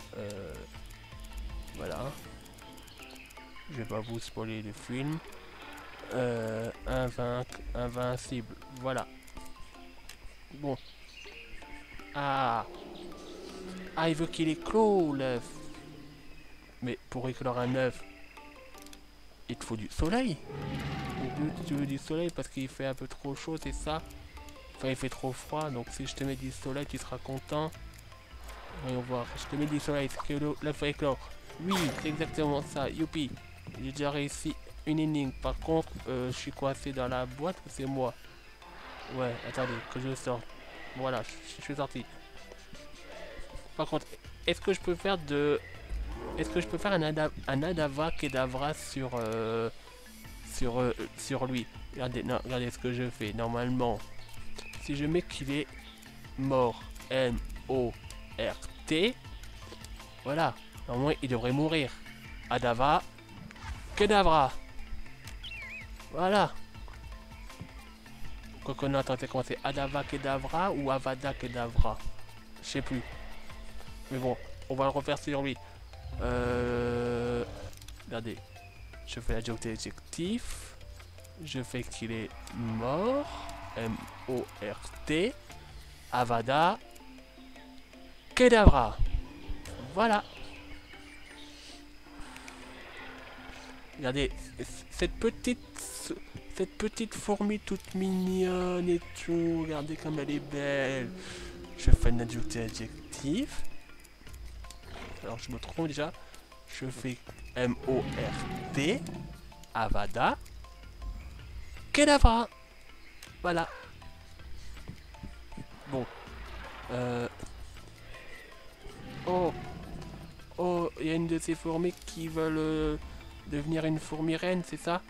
voilà je vais pas vous spoiler le film. Euh, invincible, voilà. Bon. Ah Ah, il veut qu'il éclore l'œuf. Mais pour éclore un œuf, il te faut du soleil. Tu veux du soleil parce qu'il fait un peu trop chaud, c'est ça? Enfin, il fait trop froid, donc si je te mets du soleil, tu seras content. Voyons voir, je te mets du soleil, c'est que. Oui, c'est exactement ça, youpi. J'ai déjà réussi une énigme. Par contre, euh, je suis coincé dans la boîte c'est moi Ouais, attendez, que je sorte. Voilà, je, suis sorti. Par contre, est-ce que je peux faire de... Est-ce que je peux faire un, un Adava Kedavra sur... Euh, sur, euh, sur lui? Regardez, regardez ce que je fais. Normalement, si je mets qu'il est mort, M-O-R-T, voilà, normalement il devrait mourir. Adava, Kedavra. Voilà. Quoi qu'on a tenté comment c'est Adava Kedavra ou Avada Kedavra? Je sais plus. Mais bon, on va le refaire sur lui. Euh... Regardez. Je fais l'adjectif. Je fais qu'il est mort. M-O-R-T, Avada, Kedavra. Voilà. Regardez, cette petite, cette petite fourmi toute mignonne et tout. Regardez comme elle est belle. Je fais un adjectif. Alors je me trompe déjà. Je fais M-O-R-T, Avada, Kedavra. Voilà. Bon. Euh... Oh. Oh, il y a une de ces fourmis qui veulent euh, devenir une fourmi reine, c'est ça?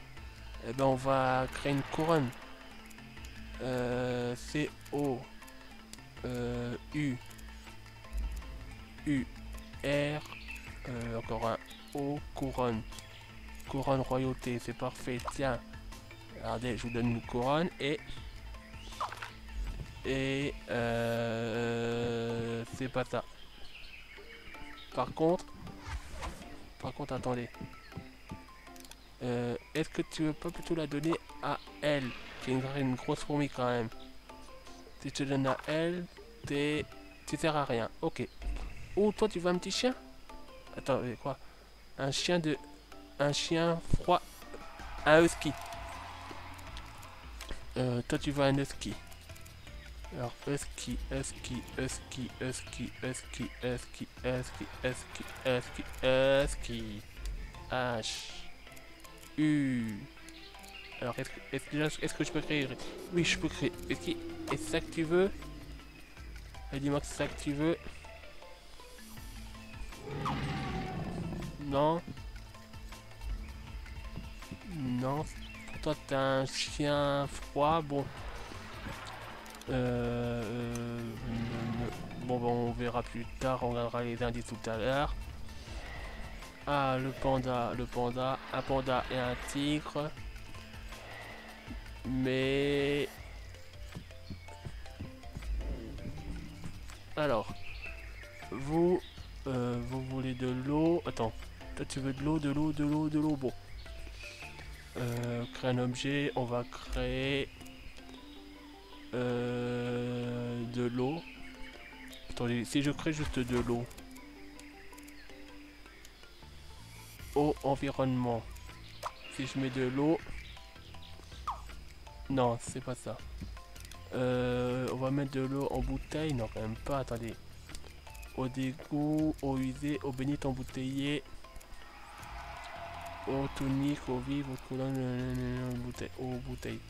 Eh ben, on va créer une couronne. Euh, C O euh, U U R euh, encore un O couronne couronne royauté c'est parfait tiens regardez je vous donne une couronne et et euh, c'est pas ça. Par contre, par contre, attendez. Euh, est-ce que tu veux pas plutôt la donner à elle, qui est une, grosse fourmi quand même Si tu donnes à elle, t'es, tu sers à rien. Ok. Ou toi, tu veux un petit chien? Attends, quoi? Un chien de, un chien froid, un husky. Euh, toi, tu veux un husky. Alors, husky, husky, husky, husky, husky, husky, husky, husky, husky, husky, H, U. Alors, est-ce que, est que je peux créer? Oui, je peux créer. Est-ce que ça que tu veux? Dis-moi que c'est ça que tu veux. Non. Non. Toi, t'es un chien froid. Bon. Euh, euh, bon, bon, on verra plus tard, on regardera les indices tout à l'heure. Ah, le panda, le panda, un panda et un tigre. Mais... Alors, vous, euh, vous voulez de l'eau? Attends, toi tu veux de l'eau, de l'eau, de l'eau, de l'eau? Bon. Euh, créer un objet, on va créer euh, de l'eau. Attendez, si je crée juste de l'eau. Au environnement. Si je mets de l'eau. Non, c'est pas ça. On va mettre de l'eau en bouteille? Non, quand même pas. Attendez. Eau d'égout, eau usée, eau bénite embouteillée. Eau tonique, eau vive, eau colonne, bouteille, eau bouteille.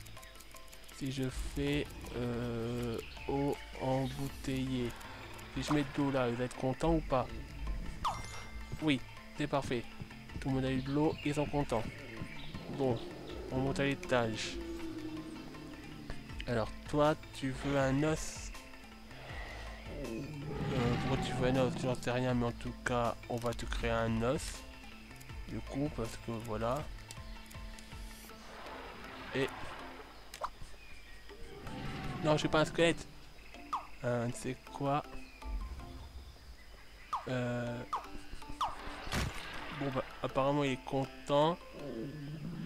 Si je fais euh, eau embouteillée, si je mets de l'eau là, vous êtes content ou pas? Oui, c'est parfait. Tout le monde a eu de l'eau, ils sont contents. Bon, on monte à l'étage. Alors, toi, tu veux un os? Tu veux un os J'en sais rien, mais en tout cas, on va te créer un os. Du coup, parce que voilà. Et non, je suis pas un squelette. Euh, c'est quoi euh... Bon bah, apparemment il est content.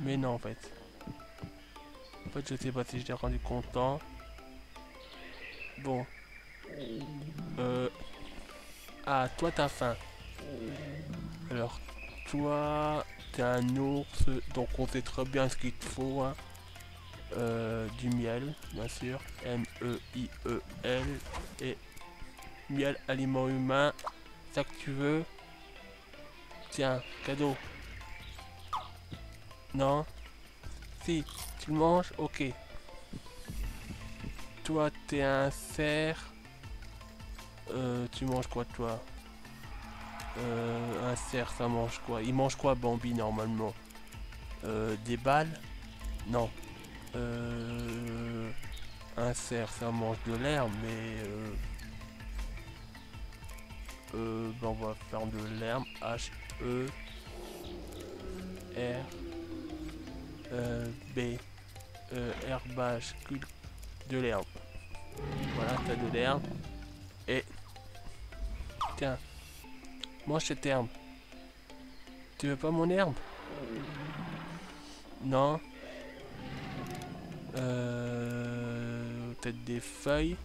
Mais non en fait. En fait, je sais pas si je l'ai rendu content. Bon. Euh... Ah, toi t'as faim. Alors, toi, t'es un ours, donc on sait très bien ce qu'il te faut. Hein. Euh, du miel, bien sûr. M-E-I-E-L. Et miel, aliment humain. Ça que tu veux? Tiens, cadeau. Non? Si, tu le manges? Ok. Toi, t'es un cerf. Euh, tu manges quoi, toi euh, Un cerf, ça mange quoi Il mange quoi, Bambi, normalement euh, Des balles Non. Un cerf, ça mange de l'herbe, mais... Ben on va faire de l'herbe. H, E, R, B, herbage, de l'herbe. Voilà, t'as de l'herbe. Et... Tiens, mange cette herbe. Tu veux pas mon herbe? Non euh, Peut-être des feuilles.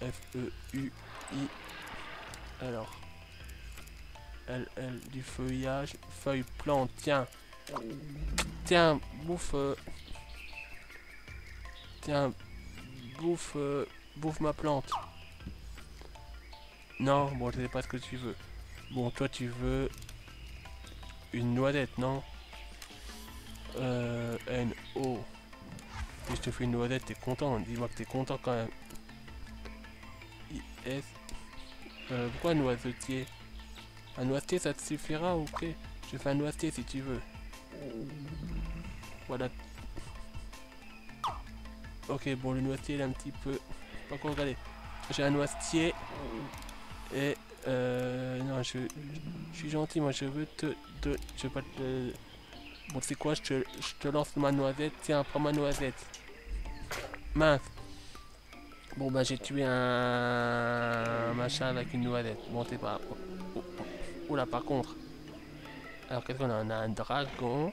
F-E-U-I. Alors. L, L, du feuillage. Feuille, plante, tiens. Tiens, bouffe. Euh, tiens, bouffe. Euh, bouffe ma plante. Non, bon, je sais pas ce que tu veux. Bon, toi, tu veux une noisette, non? Euh, N-O. Si je te fais une noisette, t'es content. Dis-moi que t'es content quand même. I-S. Euh, pourquoi noisetier? Un noisetier, ça te suffira Ok. Je fais un noisetier si tu veux. Voilà. Ok, bon, le noisetier, il est un petit peu... Pas quoi, regardez. J'ai un noisetier. Et... Euh... Non, je, je, suis gentil, moi, je veux te... te je veux pas te... Bon, c'est quoi, je te, je te lance ma noisette. Tiens, prends ma noisette. Mince. Bon, bah, j'ai tué un... machin avec une noisette. Bon, c'est pas... Oh, oh, oh. Oula, par contre. Alors, qu'est-ce qu'on a? On a un dragon.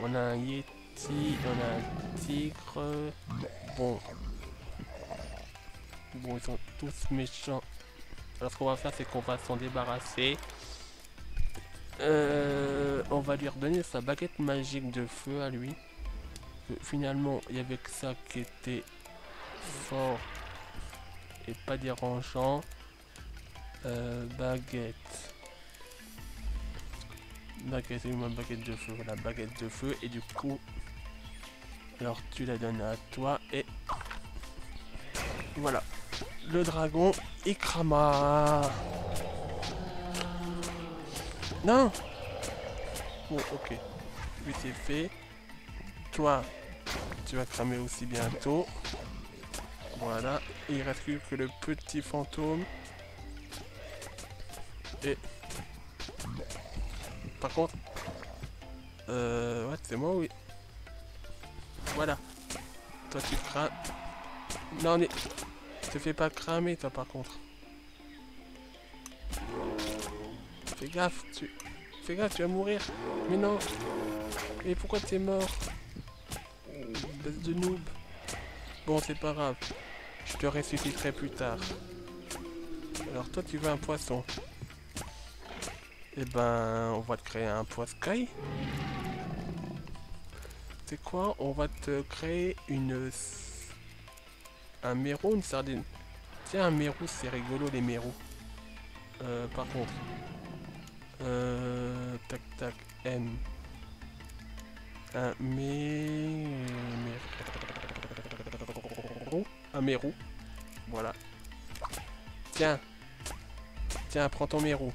On a un yeti. On a un tigre. Bon. Bon, ils sont tous méchants. Alors, ce qu'on va faire, c'est qu'on va s'en débarrasser. Euh, on va lui redonner sa baguette magique de feu à lui. finalement, il y avait que ça qui était fort et pas dérangeant. Euh, baguette. Baguette, ma baguette de feu. Voilà, baguette de feu. Et du coup, alors tu la donnes à toi et voilà. Le dragon, Ikrama. Non Bon, ok. Lui, c'est fait. Toi, tu vas cramer aussi bientôt. Voilà. il reste plus que le petit fantôme. Et... Par contre... Euh... Ouais, c'est moi, oui. Voilà. Toi, tu crames. Non, mais... Te fais pas cramer, toi, par contre. Fais gaffe, tu... Fais gaffe, tu vas mourir. Mais non. Et pourquoi t'es mort Base de noob? Bon, c'est pas grave. Je te ressusciterai plus tard. Alors toi, tu veux un poisson? Eh ben, on va te créer un poiscaille. C'est quoi? On va te créer une... Un mérou, une sardine. Tiens, un mérou, c'est rigolo, les mérous. Euh, par contre... Euh, tac tac M. Un mé... Un mérou. Voilà. Tiens. Tiens, prends ton mérou.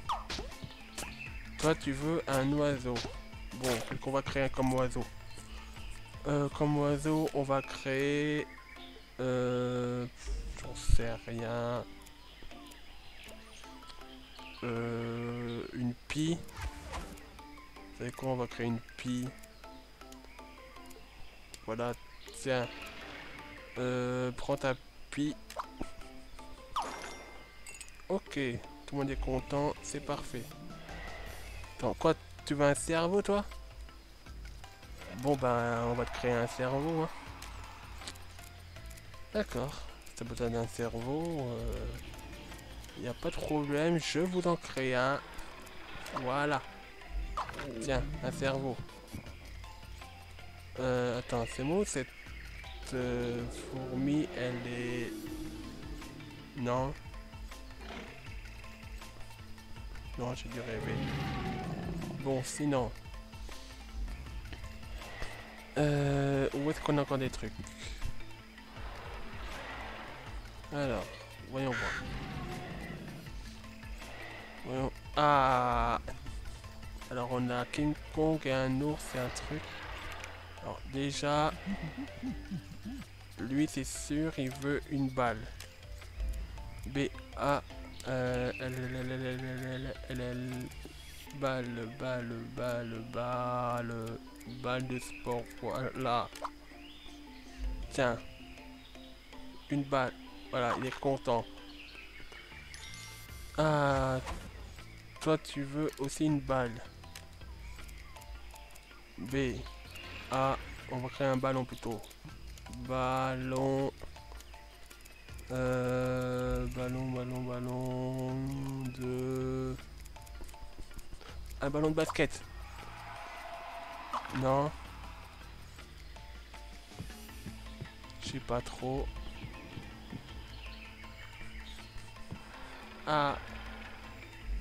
Toi, tu veux un oiseau. Bon, qu'est-ce qu'on va créer comme oiseau euh, Comme oiseau, on va créer... Euh... J'en sais rien. Euh, une pie. Vous savez quoi On va créer une pie. Voilà, tiens. Euh, prends ta pie. Ok, tout le monde est content, c'est parfait. Attends, quoi Tu veux un cerveau, toi? Bon, ben, on va te créer un cerveau. Hein. D'accord. T'as besoin d'un cerveau. Euh... Il n'y a pas de problème, je vous en crée un. Voilà. Tiens, un cerveau. Euh, attends, c'est moi cette euh, fourmi, elle est... Non. Non, j'ai dû rêver. Bon, sinon... Euh, où est-ce qu'on a encore des trucs? Alors, voyons voir. Voyons. Ah Alors on a King Kong et un ours et un truc. Alors déjà, lui c'est sûr, il veut une balle. B A L L L L L L L balle balle balle balle balle de sport voilà. Tiens, une balle. Voilà, il est content. Ah, toi tu veux aussi une balle. B. A. On va créer un ballon plutôt. Ballon. Euh, ballon, ballon, ballon de... Un ballon de basket. Non. Je sais pas trop. Ah.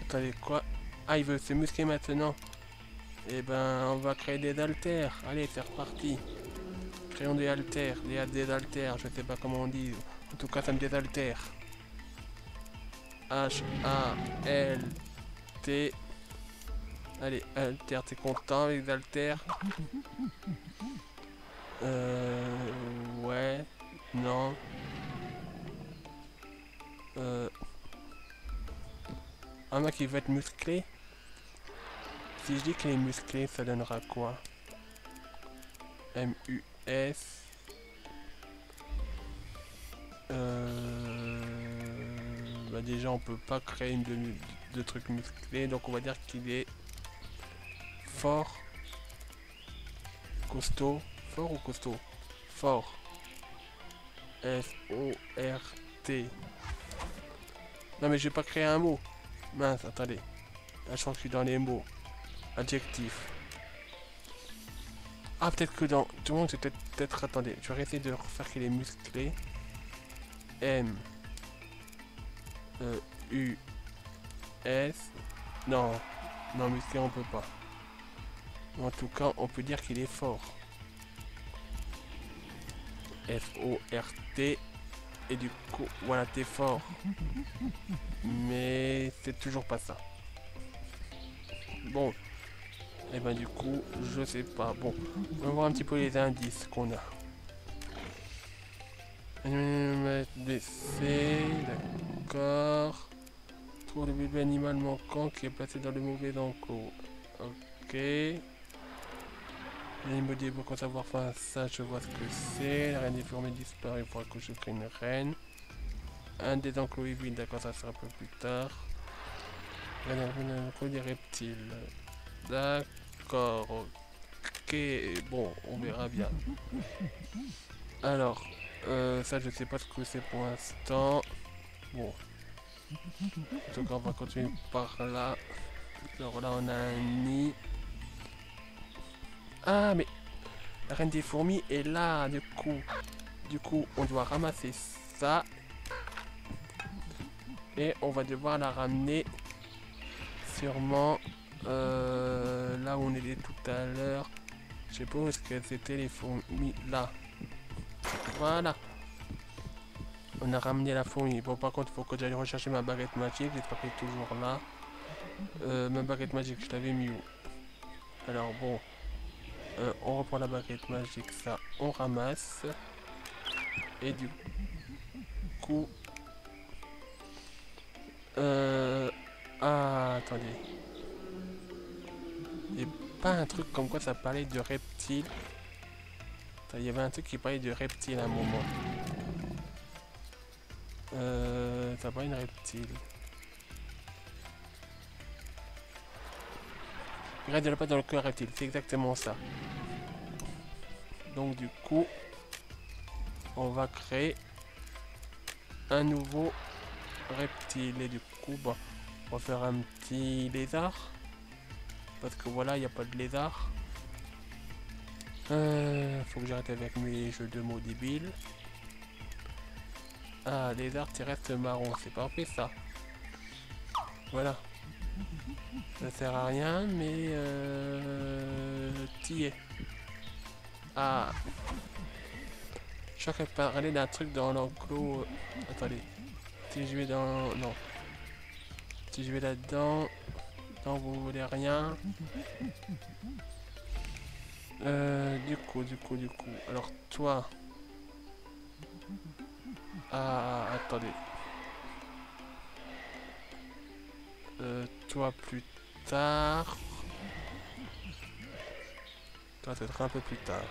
Attendez, quoi? Ah, il veut se muscler maintenant. Eh ben, on va créer des haltères. Allez, c'est reparti. Créons des haltères, des, des haltères, je sais pas comment on dit. En tout cas, ça me dit haltères. H-A-L-T. Allez, haltères, t'es content avec des haltères? Euh... Ouais. Non. Un qui veut être musclé Si je dis qu'il est musclé, ça donnera quoi? M-U-S... Euh... Bah déjà on peut pas créer une de, de trucs musclés, donc on va dire qu'il est fort, costaud, fort ou costaud? Fort. F-O-R-T. Non mais j'ai pas créé un mot. Mince, attendez. Là je pense que dans les mots. Adjectif. Ah peut-être que dans... Tout le monde c'est peut-être... Attendez, je vais essayer de refaire qu'il est musclé. M. E. U. S. Non. Non, musclé on peut pas. En tout cas, on peut dire qu'il est fort. F-O-R-T. Et du coup, voilà, t'es fort. Mais c'est toujours pas ça. Bon. Et eh ben du coup, je sais pas. Bon, on va voir un petit peu les indices qu'on a. DC, d'accord. Trouve le bébé animal manquant qui est placé dans le mauvais enclos. Ok. L'immobilier pour savoir enfin ça, je vois ce que c'est. La reine déformée disparaît, faudra que je crée une reine. Un des enclos vide, d'accord, ça sera un peu plus tard. Reine des reptiles. D'accord, ok. Bon, on verra bien. Alors, euh, ça je sais pas ce que c'est pour l'instant. Bon. Donc on va continuer par là. Alors là on a un nid. Ah mais la reine des fourmis est là du coup. Du coup on doit ramasser ça. Et on va devoir la ramener sûrement euh, là où on était tout à l'heure. Je sais pas où est-ce que c'était les fourmis. Là. Voilà. On a ramené la fourmi. Bon, par contre, il faut que j'aille rechercher ma baguette magique. J'espère qu'elle est toujours là. Euh, ma baguette magique, je l'avais mis où? Alors, bon. Euh, on reprend la baguette magique. Ça, on ramasse. Et du coup... Euh... Ah, attendez. Il n'y pas un truc comme quoi ça parlait de reptiles il y avait un truc qui parlait de reptile à un moment. Euh, ça pas une reptile. Regarde, pas dans le cœur reptile, c'est exactement ça. Donc du coup, on va créer un nouveau reptile. Et du coup, bon, on va faire un petit lézard. Parce que voilà, il n'y a pas de lézard. Euh, faut que j'arrête avec mes jeux de mots débiles. Ah, lézard terrestre marron, c'est parfait ça. Voilà. Ça sert à rien, mais euh, t'y es. Ah. Je crois qu'elle parlait d'un truc dans l'enclos. Attendez. Si je vais dans... Non. Si je vais là-dedans... Non, vous voulez rien. Euh, du coup, du coup, du coup. Alors, toi... Ah, attendez. Euh, toi plus tard. Toi, sera un peu plus tard.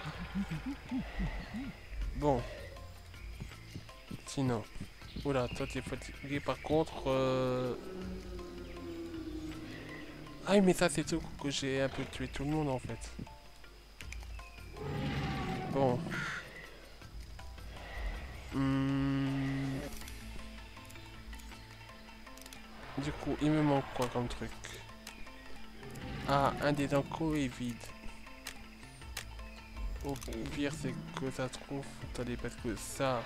Bon. Sinon. Oula, toi t'es fatigué par contre. euh, Ah mais ça c'est tout que j'ai un peu tué tout le monde en fait. Bon. Hmm. Du coup, il me manque quoi comme truc? Ah, un des enclos est vide. Au pire, c'est que ça trouve. Attendez, parce que ça.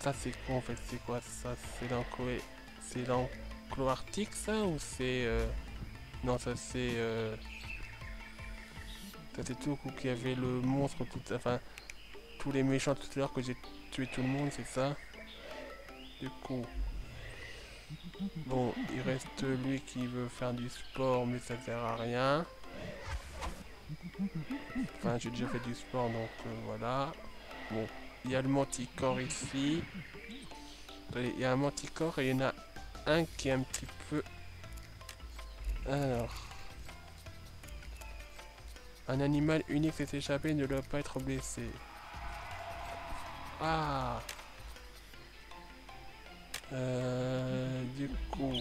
Ça, c'est quoi en fait? C'est quoi ça? C'est l'enclos. C'est l'enclos arctique, ça Ou c'est. euh, Non, ça c'est. euh, Ça c'est tout coup qu'il y avait le monstre, tout. Enfin. Tous les méchants tout à l'heure que j'ai tué tout le monde, c'est ça? Du coup. Bon, il reste lui qui veut faire du sport, mais ça sert à rien. Enfin, j'ai déjà fait du sport, donc euh, voilà. Bon, il y a le manticore ici. Il y a un manticore et il y en a un qui est un petit peu... Alors... Un animal unique s'est échappé et ne doit pas être blessé. Ah euh, du coup...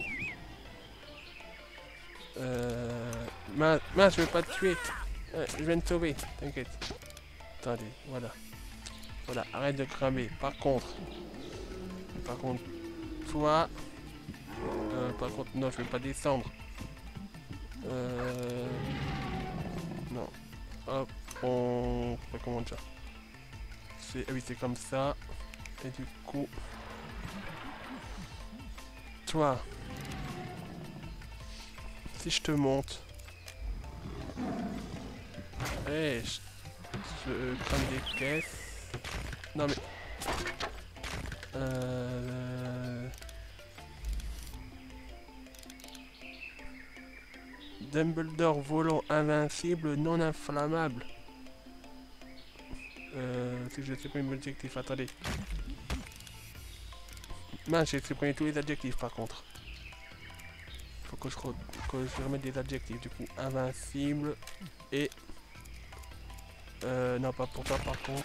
Euh... Mince, mince, je vais pas te tuer. Euh, je viens de sauver, t'inquiète. Attendez, voilà. Voilà, arrête de cramer. Par contre... Par contre, toi... Euh, par contre, non, je vais pas descendre. Euh... Non. Hop, on... comment dire C'est... Ah oui, c'est comme ça. Et du coup... Toi... Si je te monte... Eh, je, crame des caisses. Non mais... Euh... Dumbledore volant invincible non inflammable. Euh, si je supprime l'adjectif, attendez. Mince, j'ai supprimé tous les adjectifs par contre. Faut que je, remette des adjectifs du coup. Invincible et... Euh, non pas pour toi par contre.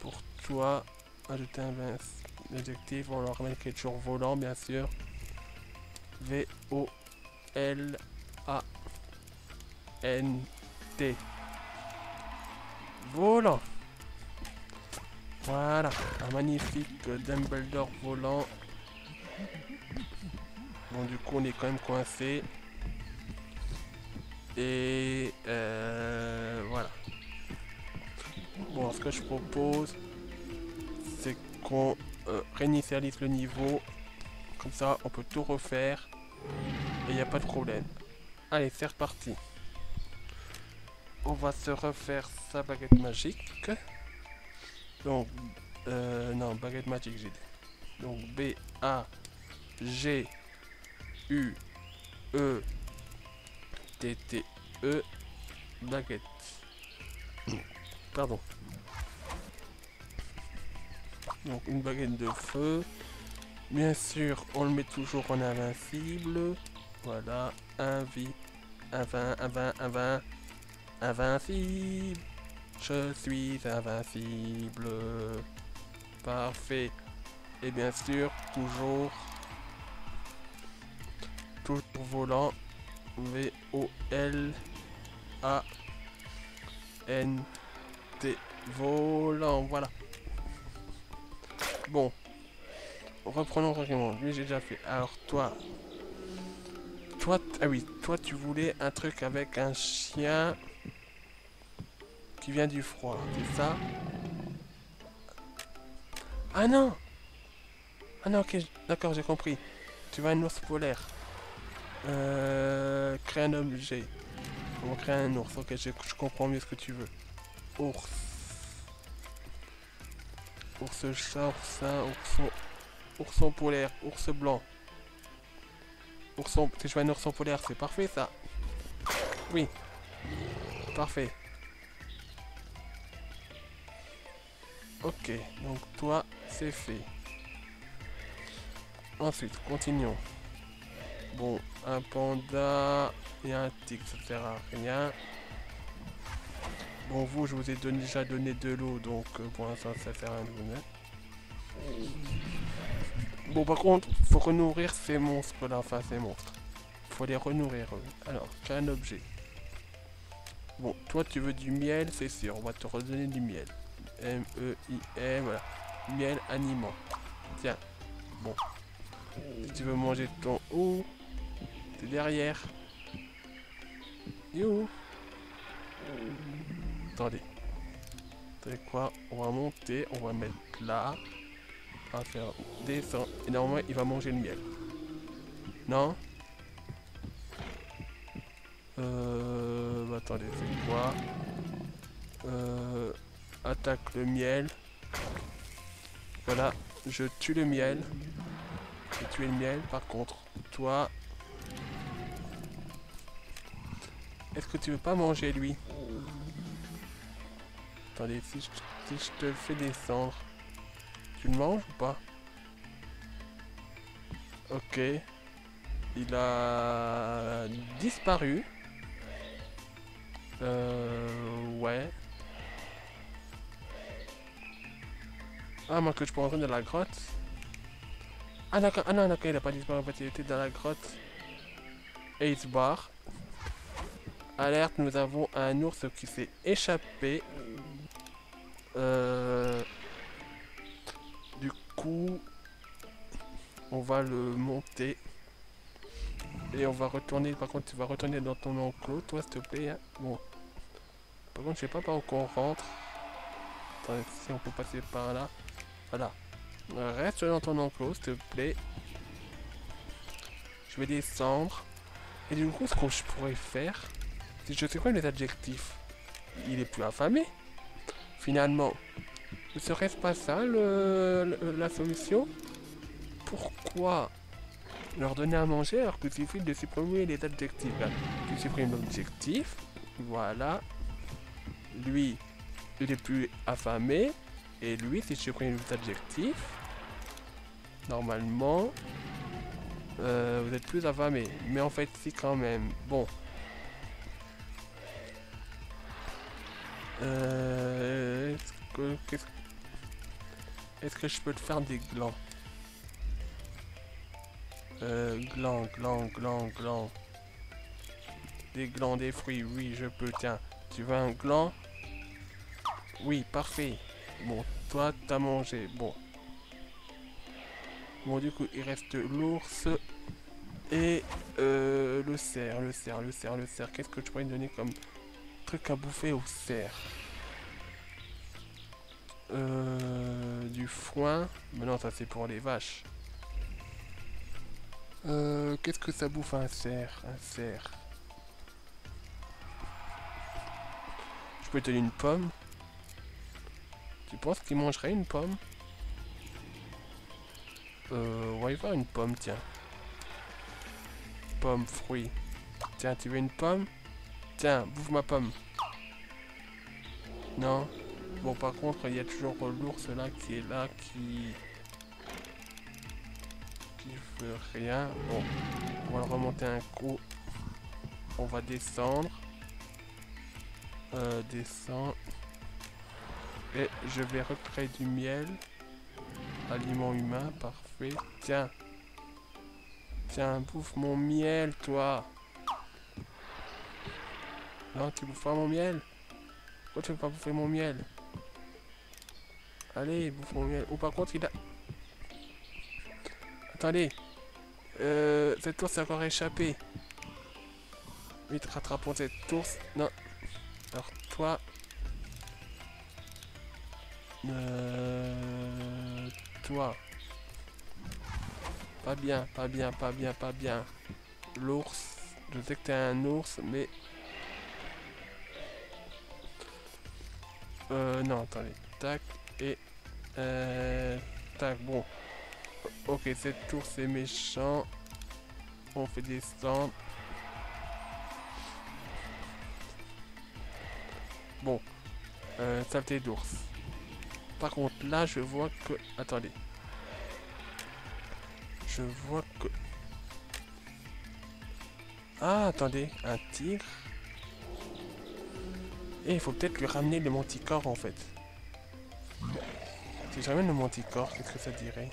Pour toi, ajouter un adjectif, on leur remet chose volant bien sûr. V-O-L-A-N-T. Volant. Voilà, un magnifique Dumbledore volant. Bon, du coup, on est quand même coincé. Et euh, voilà. Bon, ce que je propose, c'est qu'on euh, réinitialise le niveau. Comme ça, on peut tout refaire. Et il n'y a pas de problème. Allez, c'est reparti. On va se refaire sa baguette magique. Donc, euh, non, baguette magique, j'ai dit. Donc, B, A, G, U, E, T, T, E, baguette. Pardon. Donc, une baguette de feu. Bien sûr, on le met toujours en invincible. Voilà, invi, invin, invin, invin, invincible. Je suis invincible. Parfait. Et bien sûr, toujours, toujours volant. V O L A N T volant. Voilà. Bon. Reprenons tranquillement. Lui, j'ai déjà fait. Alors, toi. toi, ah oui, toi tu voulais un truc avec un chien qui vient du froid, c'est ça Ah non Ah non, ok, d'accord, j'ai compris. Tu veux un ours polaire. Euh, créer un objet. Comment créer un ours Ok, je, je comprends mieux ce que tu veux. Ours. Ours chat, oursin, ourson, ourson polaire, ours blanc. Ourson, si je veux un ourson polaire, c'est parfait ça. Oui. Parfait. Ok, donc toi, c'est fait. Ensuite, continuons. Bon, un panda et un tigre, ça sert à rien. Bon, vous, je vous ai déjà donné de l'eau, donc euh, pour l'instant, ça sert à rien de. Bon, par contre, faut renourrir ces monstres-là, enfin ces monstres. Faut les renourrir, eux. Alors, j'ai un objet. Bon, toi, tu veux du miel, c'est sûr, on va te redonner du miel. M-E-I-M, voilà. Miel animant. Tiens, bon. Tu veux manger ton... Oh T'es derrière. You Attendez. Attendez quoi? On va monter, on va mettre là. On va faire descendre. Et normalement, il va manger le miel. Non? Euh... Bah, attendez, c'est quoi? Euh... Attaque le miel. Voilà, je tue le miel. J'ai tué le miel, par contre, toi... Est-ce que tu veux pas manger lui? Attendez, si je, si je te fais descendre, tu le manges ou pas? Ok. Il a disparu. Euh, ouais. Ah, moi que je peux rentrer dans la grotte. Ah d'accord, ah non, il a pas disparu en fait, il était dans la grotte. Et il se barre. Alerte, nous avons un ours qui s'est échappé. Euh, du coup, on va le monter. Et on va retourner, par contre tu vas retourner dans ton enclos, toi s'il te plaît. Hein. Bon. Par contre je sais pas par où qu'on rentre. Attends, si on peut passer par là. Voilà. Reste dans ton enclos s'il te plaît. Je vais descendre. Et du coup ce que je pourrais faire, je sais les adjectifs Il est plus affamé. Finalement, ne serait-ce pas ça la solution? Pourquoi leur donner à manger alors qu'il suffit de supprimer les adjectifs Tu supprimes l'objectif, voilà. Lui, il est plus affamé. Et lui, si je supprime les adjectifs, normalement, euh, vous êtes plus affamé. Mais en fait, si quand même. Bon, Euh, est-ce que, est-ce que je peux te faire des glands? Euh, glands, glands, glands, glands. Des glands, des fruits, oui, je peux. Tiens, tu veux un gland? Oui, parfait. Bon, toi, t'as mangé. Bon. Bon, du coup, il reste l'ours et euh, le cerf, le cerf, le cerf, le cerf. Qu'est-ce que tu pourrais donner comme à bouffer au cerf? Euh, du foin. Mais non, ça c'est pour les vaches. Euh, Qu'est-ce que ça bouffe un cerf? Un cerf. Je peux te donner une pomme. Tu penses qu'il mangerait une pomme Euh, on va y voir une pomme, tiens. Pomme, fruit. Tiens, tu veux une pomme Tiens, bouffe ma pomme. Non. Bon, par contre, il y a toujours l'ours là qui est là, qui... qui veut rien. Bon, on va remonter un coup. On va descendre. Euh, descendre. Et je vais recréer du miel. Aliment humain, parfait. Tiens. Tiens, bouffe mon miel, toi. Non, tu bouffes pas mon miel Pourquoi tu veux pas bouffer mon miel? Allez, bouffe mon miel. Ou par contre, il a... Attendez. Euh, cette tour s'est encore échappé. Vite, rattrapons cette ours. Non. Alors, toi... Euh... Toi. Pas bien, pas bien, pas bien, pas bien. L'ours. Je sais que t'es un ours, mais... Euh, non, attendez. Tac, et... Euh... Tac, bon. Ok, cette tour, c'est méchant. On fait descendre. Bon. Euh, saleté d'ours. Par contre, là, je vois que... Attendez. Je vois que... Ah, attendez. Un tigre. Et il faut peut-être lui ramener le manticore, en fait. Si je ramène le manticore, qu'est-ce que ça dirait?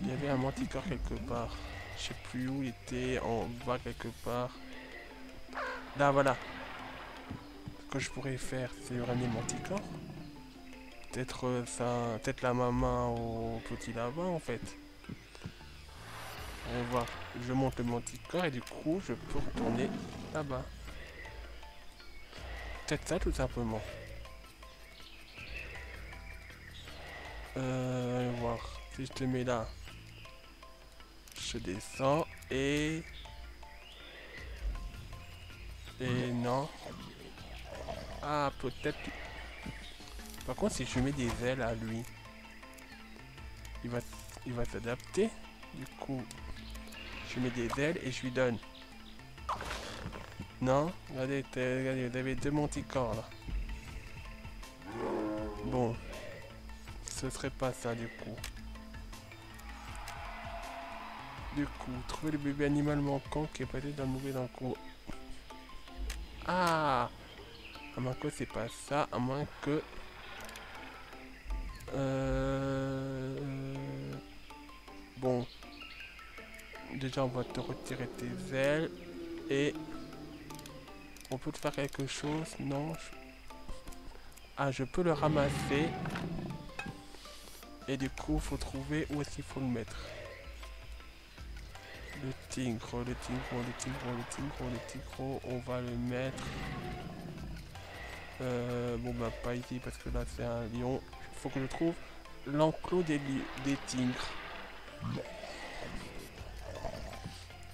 Il y avait un manticore quelque part. Je sais plus où il était, en bas quelque part. Là, voilà. Que je pourrais faire, c'est ramener le manticore. Peut-être euh, ça, peut-être la maman au petit là-bas, en fait. On va. Je monte le manticore et du coup, je peux retourner là-bas. Peut-être ça, tout simplement. Euh, allons voir. Si je te mets là, je descends et... Et non. Ah, peut-être... Par contre, si je mets des ailes à lui, il va, il va s'adapter. Du coup, je mets des ailes et je lui donne. Non, regardez, regardez vous avez deux manticores là. Bon, ce serait pas ça du coup. Du coup, trouver le bébé animal manquant qui est peut-être dans le mauvais enclos. Ah À moins que c'est pas ça, à moins que... Euh... Bon. Déjà, on va te retirer tes ailes. Et... On peut te faire quelque chose Non? Ah, je peux le ramasser. Et du coup, faut trouver où est-ce qu'il faut le mettre. Le tigre, le tigre, le tigre, le tigre, le tigre, on va le mettre. Euh, bon bah pas ici parce que là c'est un lion. Faut que je trouve l'enclos des, des tigres.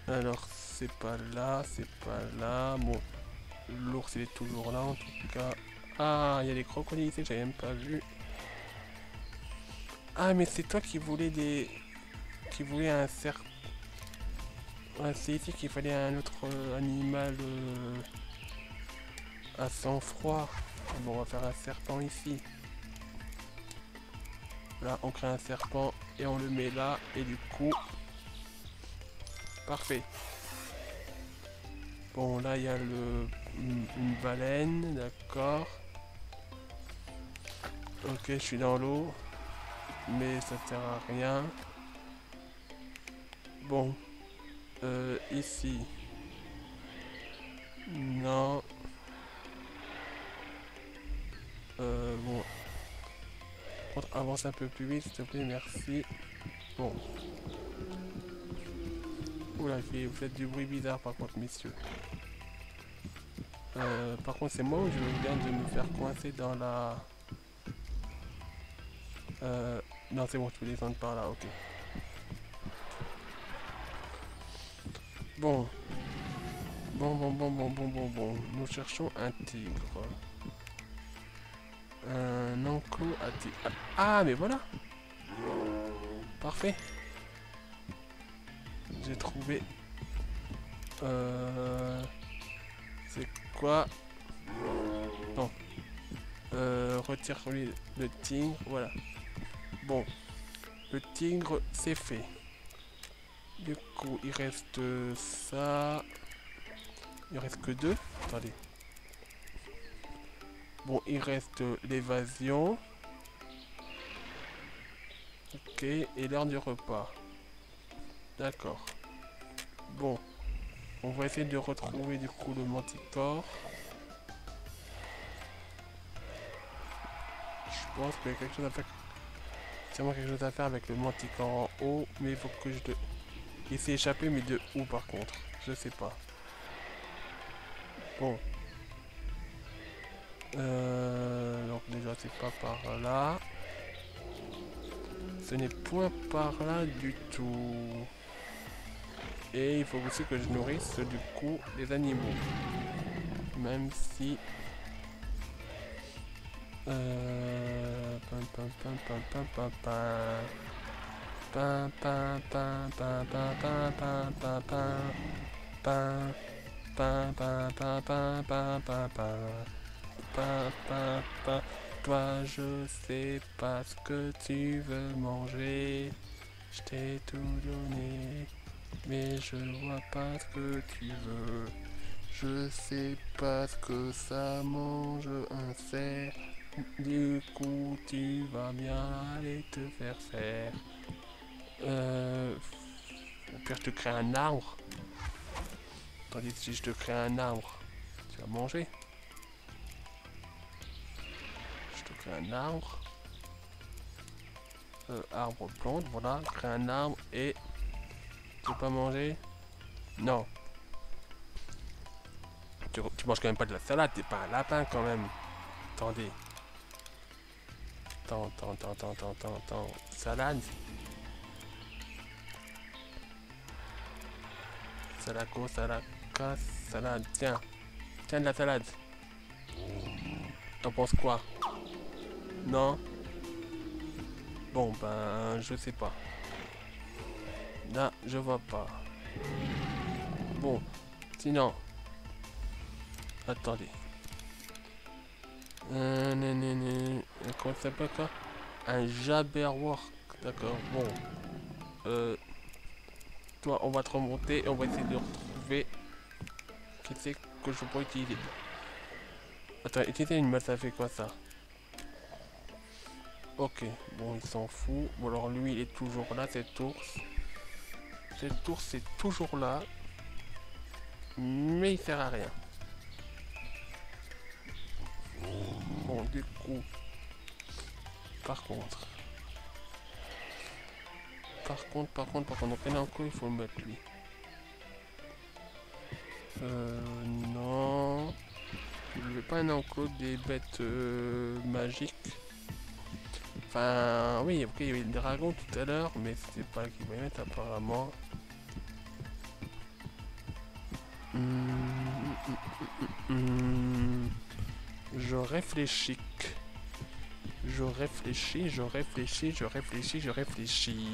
Alors c'est pas là, c'est pas là. Bon, l'ours il est toujours là en tout cas. Ah, il y a des crocodiles ici, j'avais même pas vu. Ah, mais c'est toi qui voulais des... Qui voulait un serpent. Ouais, c'est ici qu'il fallait un autre euh, animal euh, à sang-froid. Bon, on va faire un serpent ici. Là, on crée un serpent et on le met là. Et du coup... Parfait. Bon, là, il y a le, une baleine, d'accord. Ok, je suis dans l'eau mais ça sert à rien. Bon, euh, ici, non. Euh, bon, avance un peu plus vite, s'il te plaît, merci. Bon. Oula, vous faites du bruit bizarre par contre, messieurs. Euh, par contre, c'est moi où je viens de me faire coincer dans la... Euh, non, c'est bon, tu peux descendre par là, ok. Bon. Bon, bon, bon, bon, bon, bon, bon. Nous cherchons un tigre. Un enclos à. Ah, mais voilà Parfait. J'ai trouvé... Euh... C'est quoi? Non. Euh, retire le tigre, voilà. Bon, le tigre, c'est fait. Du coup, il reste ça. Il reste que deux. Attendez. Bon, il reste l'évasion. Ok, et l'heure du repas. D'accord. Bon. On va essayer de retrouver du coup le manticore. Je pense qu'il y a quelque chose à faire quelque chose à faire avec le manticore en haut, mais il faut que je le... Il s'est échappé, mais de où par contre? Je sais pas. Bon. Euh, donc déjà, c'est pas par là. Ce n'est point par là du tout. Et il faut aussi que je nourrisse du coup les animaux. Même si... Euh... Toi, je sais pas ce que tu veux manger. Je t'ai tout donné, mais je vois pas ce que tu veux. Je sais pas ce que ça mange un cerf. Du coup, tu vas bien aller te faire faire. Euh. Pire, je te crée un arbre. Tandis que si je te crée un arbre, tu vas manger. Un arbre. Euh, arbre plante, voilà. Crée un arbre et. Tu veux pas manger Non. Tu, manges quand même pas de la salade, t'es pas un lapin quand même. Attendez. Attends, attends, attends, attends, attends. Salade Salaco, salaca, salade. Tiens. Tiens de la salade. T'en penses quoi? Non Bon, ben, je sais pas. Là, je vois pas. Bon, sinon. Attendez. Euh. Comment ça quoi Un Jabberwock. D'accord, bon. Euh, toi, on va te remonter et on va essayer de retrouver. Qui c'est que je peux utiliser Attends, utiliser une masse, ça fait quoi ça? Ok, bon, il s'en fout. Bon, alors lui, il est toujours là, cet ours. Cet ours est toujours là. Mais il sert à rien. Bon, du coup... Par contre... Par contre, par contre, par contre, donc un enclos, il faut le mettre lui. Euh, non... Je veux pas un enclos des bêtes euh, magiques. Enfin, oui, ok, il y avait le dragon tout à l'heure, mais c'est pas y mettre apparemment. Hum, hum, hum, je réfléchis. Je réfléchis, je réfléchis, je réfléchis, je réfléchis.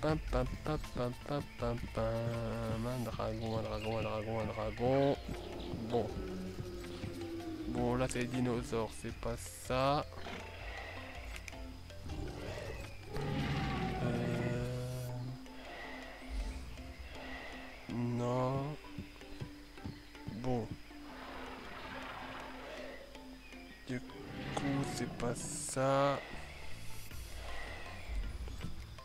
Pam pam pam pam. Un dragon, un dragon, un dragon, un dragon. Bon. Bon, là c'est les dinosaures, c'est pas ça. Euh... Non. Bon. Du coup, c'est pas ça.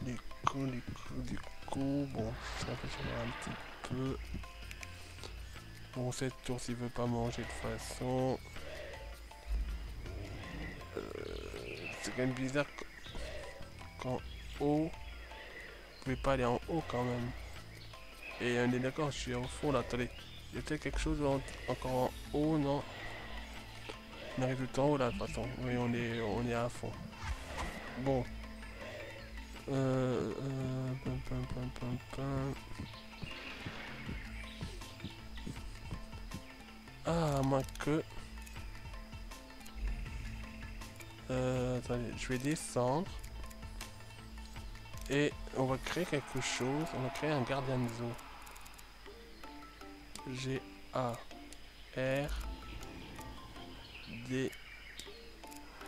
Du coup, du coup, du coup, bon, je réfléchir un petit peu. Bon, cette ours, il veut pas manger de façon. Quand même bizarre qu- qu'en haut, vous pouvez pas aller en haut quand même. Et on est d'accord, je suis au fond là, attendez. Il y a peut-être quelque chose en- encore en haut, non? On arrive tout en haut là, de toute façon. Oui, on est, on est à fond. Bon. Euh, pam, pam, pam. Ah, à moins que... je vais descendre. Et on va créer quelque chose. On va créer un gardien de zoo. G A R D.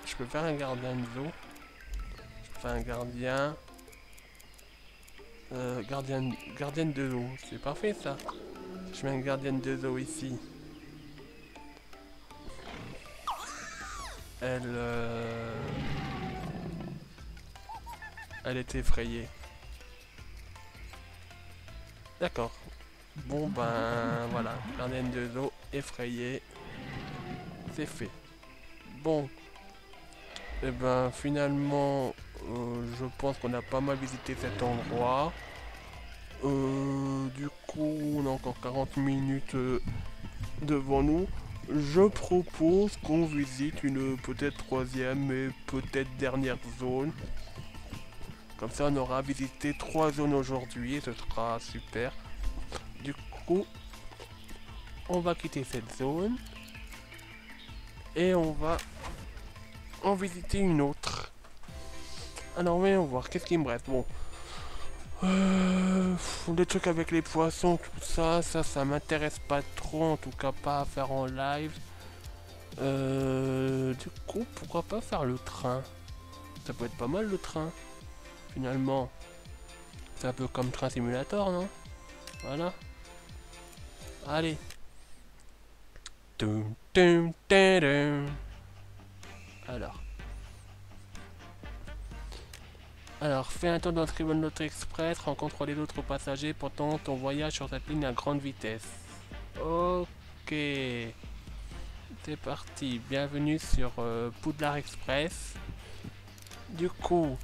Je peux faire un gardien de zoo. Je peux faire un gardien. Euh, gardien, gardienne de zoo. C'est parfait ça. Je mets un gardienne de zoo ici. Elle... euh, Elle est effrayée. D'accord. Bon ben voilà, gardienne de zoo effrayée. C'est fait. Bon. Et ben finalement, Euh, je pense qu'on a pas mal visité cet endroit. Euh, du coup, on a encore 40 minutes euh, devant nous. Je propose qu'on visite une peut-être troisième et peut-être dernière zone. Comme ça, on aura visité trois zones aujourd'hui et ce sera super. Du coup, on va quitter cette zone et on va en visiter une autre. Alors, voyons voir, qu'est-ce qui me reste? Bon, euh, des trucs avec les poissons, tout ça, ça, ça m'intéresse pas trop, en tout cas pas à faire en live. Euh, du coup, pourquoi pas faire le train? Ça peut être pas mal le train, finalement. C'est un peu comme train simulator, non? Voilà. Allez. Alors. Alors, fais un tour dans notre Express, rencontre les autres passagers pendant ton voyage sur cette ligne à grande vitesse. Ok. C'est parti. Bienvenue sur euh, Poudlard Express. Du coup,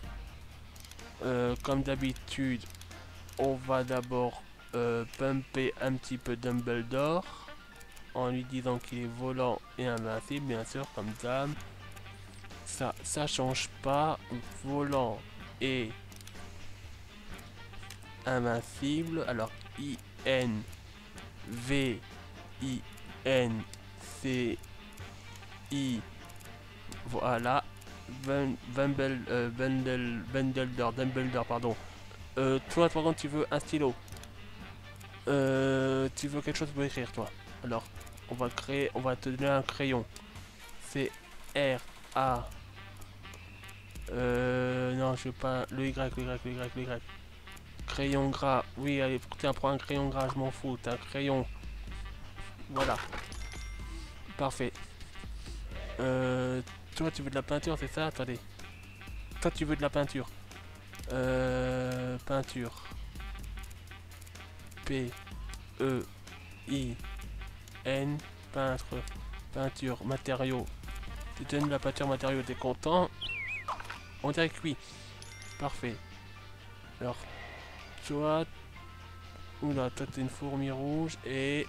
euh, comme d'habitude, on va d'abord euh, pumper un petit peu Dumbledore en lui disant qu'il est volant et invincible, bien sûr, comme dame. Ça, ça change pas. Volant et invincible. Alors I N V I N C I voilà Dumbledore, euh, Dumbledore, pardon. Euh, toi, par contre, tu veux un stylo. Euh, tu veux quelque chose pour écrire, toi. Alors, on va créer, on va te donner un crayon. C'est R A euh, non, je veux pas. Le Y, le Y, le Y, le Y. Crayon gras. Oui, allez, tiens, prends un crayon gras, je m'en fous. T'as un crayon. Voilà. Parfait. Euh, toi, tu veux de la peinture, c'est ça Attendez. Toi, tu veux de la peinture. Euh, peinture. P, E, I, N, peintre, peinture, matériaux. Tu donnes la peinture matériaux, t'es content on dirait que oui. Parfait. Alors, toi... Oula, toi t'es une fourmi rouge et...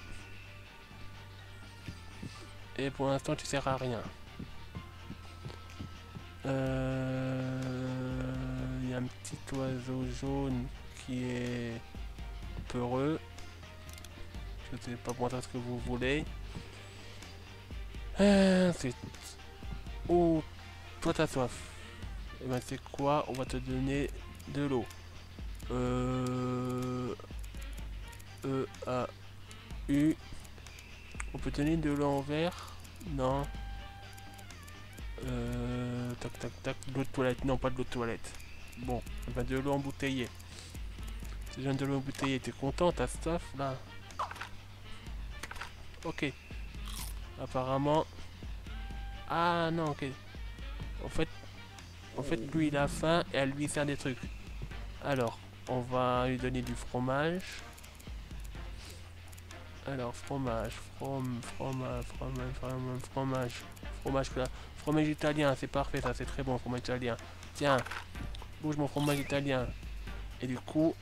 Et pour l'instant tu sers à rien. Euh, il y a un petit oiseau jaune qui est peureux. Je sais pas pour ce que vous voulez. Euh, c'est... Oh, toi t'as soif. Et eh ben c'est quoi? On va te donner de l'eau. Euh... E A U. On peut donner de l'eau en verre? Non. Euh... Tac tac tac. De l'eau de toilette. Non, pas de l'eau de toilette. Bon, eh ben de l'eau embouteillée. C'est de l'eau embouteillée. T'es content, ta stuff là Ok. Apparemment. Ah non, ok. En fait, en fait, lui, il a faim et elle lui faire des trucs. Alors, on va lui donner du fromage. Alors, fromage, from, fromage, fromage, fromage, fromage, fromage, fromage italien, c'est parfait, ça, c'est très bon, fromage italien. Tiens, bouge mon fromage italien. Et du coup,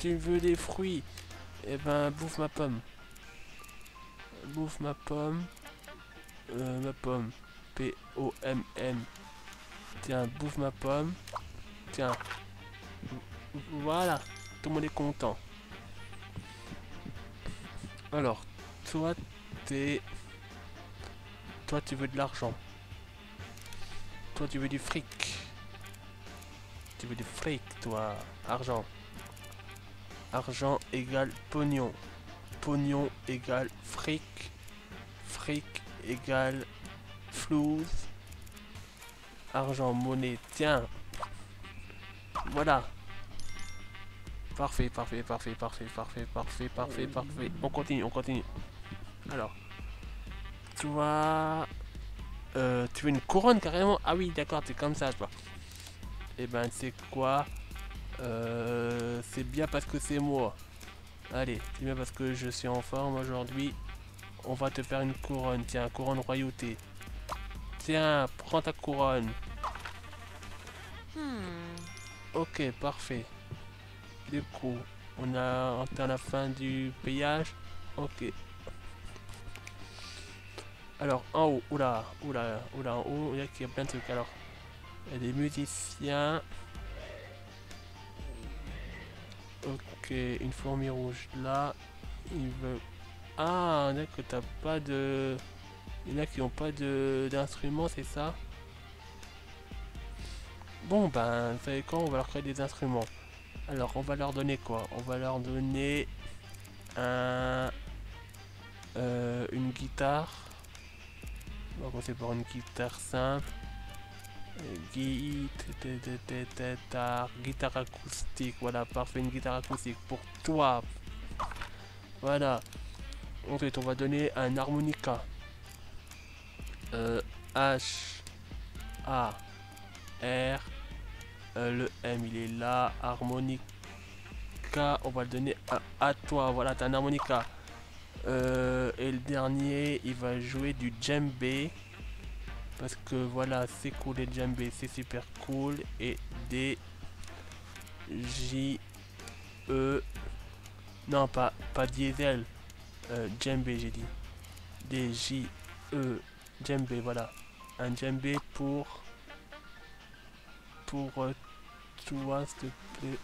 tu veux des fruits? Eh ben, bouffe ma pomme. Bouffe ma pomme. Euh, ma pomme. P-O-M-M. Tiens, bouffe ma pomme. Tiens. Voilà. Tout le monde est content. Alors, toi, t'es... Toi, tu veux de l'argent. Toi, tu veux du fric. Tu veux du fric, toi. Argent. Argent égale pognon. Pognon égale fric. Fric égale flouze. Argent, monnaie, tiens. Voilà. Parfait, parfait, parfait, parfait, parfait, parfait, parfait, parfait. On continue, on continue. Alors. Toi... Euh, tu veux une couronne carrément? Ah oui, d'accord, c'est comme ça, toi. Et eh ben, c'est quoi? Euh, C'est bien parce que c'est moi. Allez, c'est bien parce que je suis en forme aujourd'hui. On va te faire une couronne. Tiens, couronne royauté. Tiens, prends ta couronne. Ok, parfait. Du coup, on a atteint la fin du payage. Ok. Alors, en haut, oula, oula, oula, en haut, il y a plein de trucs. Alors, il y a des musiciens. Ok, une fourmi rouge là. Il veut... Ah, d'accord, t'as pas de... Il y en a qui n'ont pas d'instruments, c'est ça? Bon, ben, vous savez quoi On va leur créer des instruments. Alors, on va leur donner quoi? On va leur donner un... Euh, une guitare. On va commencer par une guitare simple. Guitare, acoustique, voilà, parfait, une guitare acoustique pour toi. Voilà. Ensuite, on va donner un harmonica. Euh, H, A, R, euh, le M, il est là, harmonica, on va le donner à, toi, voilà, t'as un harmonica. Euh, et le dernier, il va jouer du djembé. Parce que voilà, c'est cool les djembé, c'est super cool. Et des J, E, non pas, diesel, euh, djembé j'ai dit. Des J, E, djembé, voilà. Un djembé pour, pour euh, toi s'il te plaît.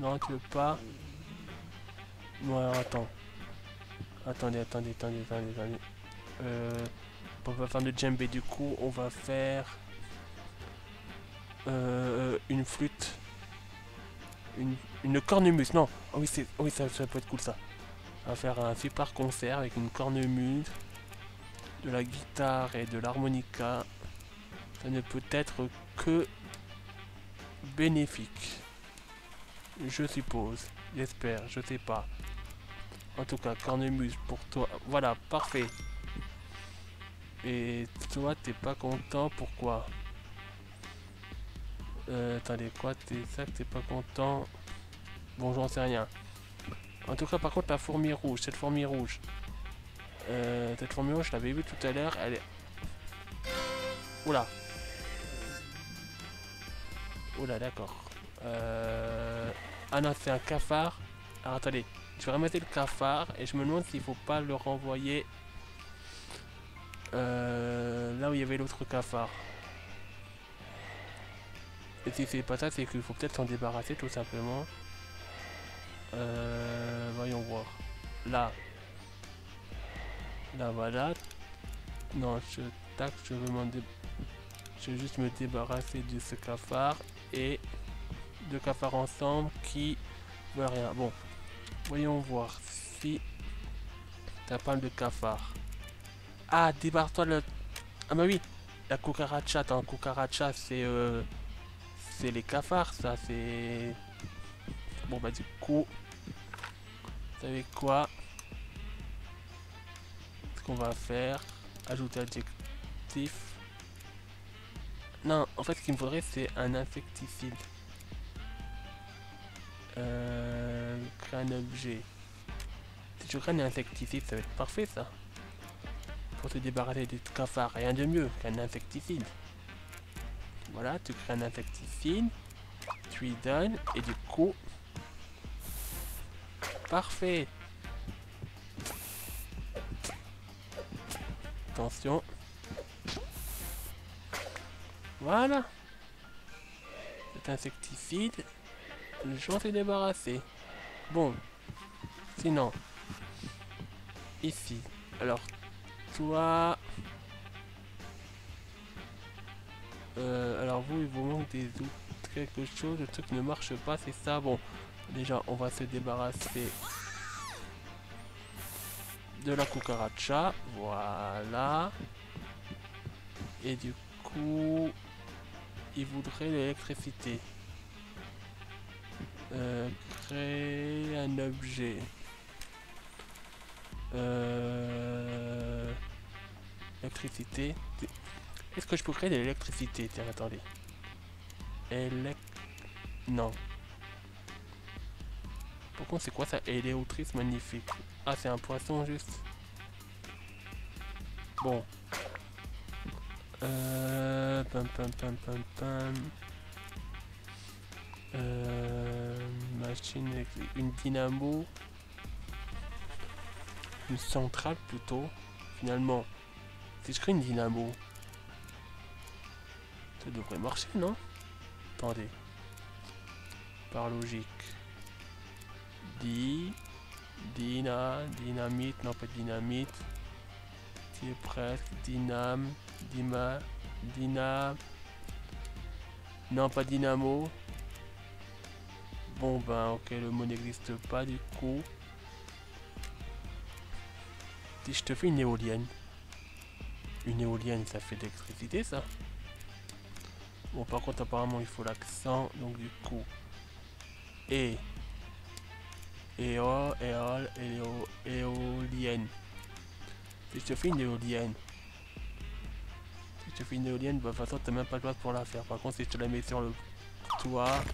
Non, tu veux pas? Non, alors attends. Attendez, attendez, attendez, attendez, attendez. Euh, on va faire le djembé du coup, on va faire euh, une flûte. Une, cornemuse, non. Oh oui, c'est, oui ça, ça peut être cool ça. On va faire un super concert avec une cornemuse, de la guitare et de l'harmonica. Ça ne peut être que bénéfique. Je suppose. J'espère, je sais pas. En tout cas, cornemuse pour toi. Voilà, parfait. Et toi, t'es pas content, pourquoi? Euh, Attendez, quoi T'es ça que t'es pas content? Bon, j'en sais rien. En tout cas, par contre, la fourmi rouge, cette fourmi rouge. Euh, cette fourmi rouge, je l'avais vu tout à l'heure, elle est... Oula Oula, d'accord. Euh... Ah non, c'est un cafard. Alors, attendez. Je vais remettre le cafard et je me demande s'il faut pas le renvoyer euh, là où il y avait l'autre cafard. Et si c'est pas ça, c'est qu'il faut peut-être s'en débarrasser tout simplement. Euh, voyons voir. Là. Là, voilà. Non, je, tac, je veux m'en Je vais juste me débarrasser de ce cafard et deux cafards ensemble qui veulent rien. Bon, voyons voir si t'as pas de cafard. Ah, débarre-toi le... Ah bah oui, la cucaracha, attends, cucaracha, c'est... Euh, c'est les cafards, ça, c'est... Bon bah du coup... Vous savez quoi? Ce qu'on va faire... Ajouter adjectif... Non, en fait, ce qu'il me faudrait, c'est un insecticide. Euh, un objet. Si je crée un insecticide, ça va être parfait, ça pour te débarrasser des cafards, rien de mieux qu'un insecticide. Voilà, tu crées un insecticide, tu y donnes, et du coup... Parfait Attention. Voilà. Cet insecticide, j'en suis débarrassé. Bon. Sinon, ici. Alors, toi... Euh, alors vous, il vous manque des quelque chose, le truc ne marche pas, c'est ça. Bon, déjà, on va se débarrasser de la cucaracha. Voilà. Et du coup, il voudrait l'électricité. Euh, créer un objet. Euh... Électricité. Est-ce que je peux créer de l'électricité? Tiens, attendez. Élect... Non. Pourquoi c'est quoi ça Éléotrice magnifique. Ah, c'est un poisson juste. Bon. Euh... Euh, machine une dynamo. Une centrale plutôt. Finalement, si je crée une dynamo, ça devrait marcher, non? Attendez. Par logique. Di. Dina. Dynamite. Non, pas dynamite. Es presque. Dynam. Dima. Dynam. Non, pas dynamo. Bon ben ok, le mot n'existe pas du coup. Si je te fais une éolienne. Une éolienne, ça fait de l'électricité ça Bon par contre apparemment il faut l'accent, donc du coup. Et. Éo, éol, éo, éolienne. Si je te fais une éolienne. Si je te fais une éolienne, bah de toute façon t'as même pas le droit pour la faire. Par contre si je te la mets sur le toit.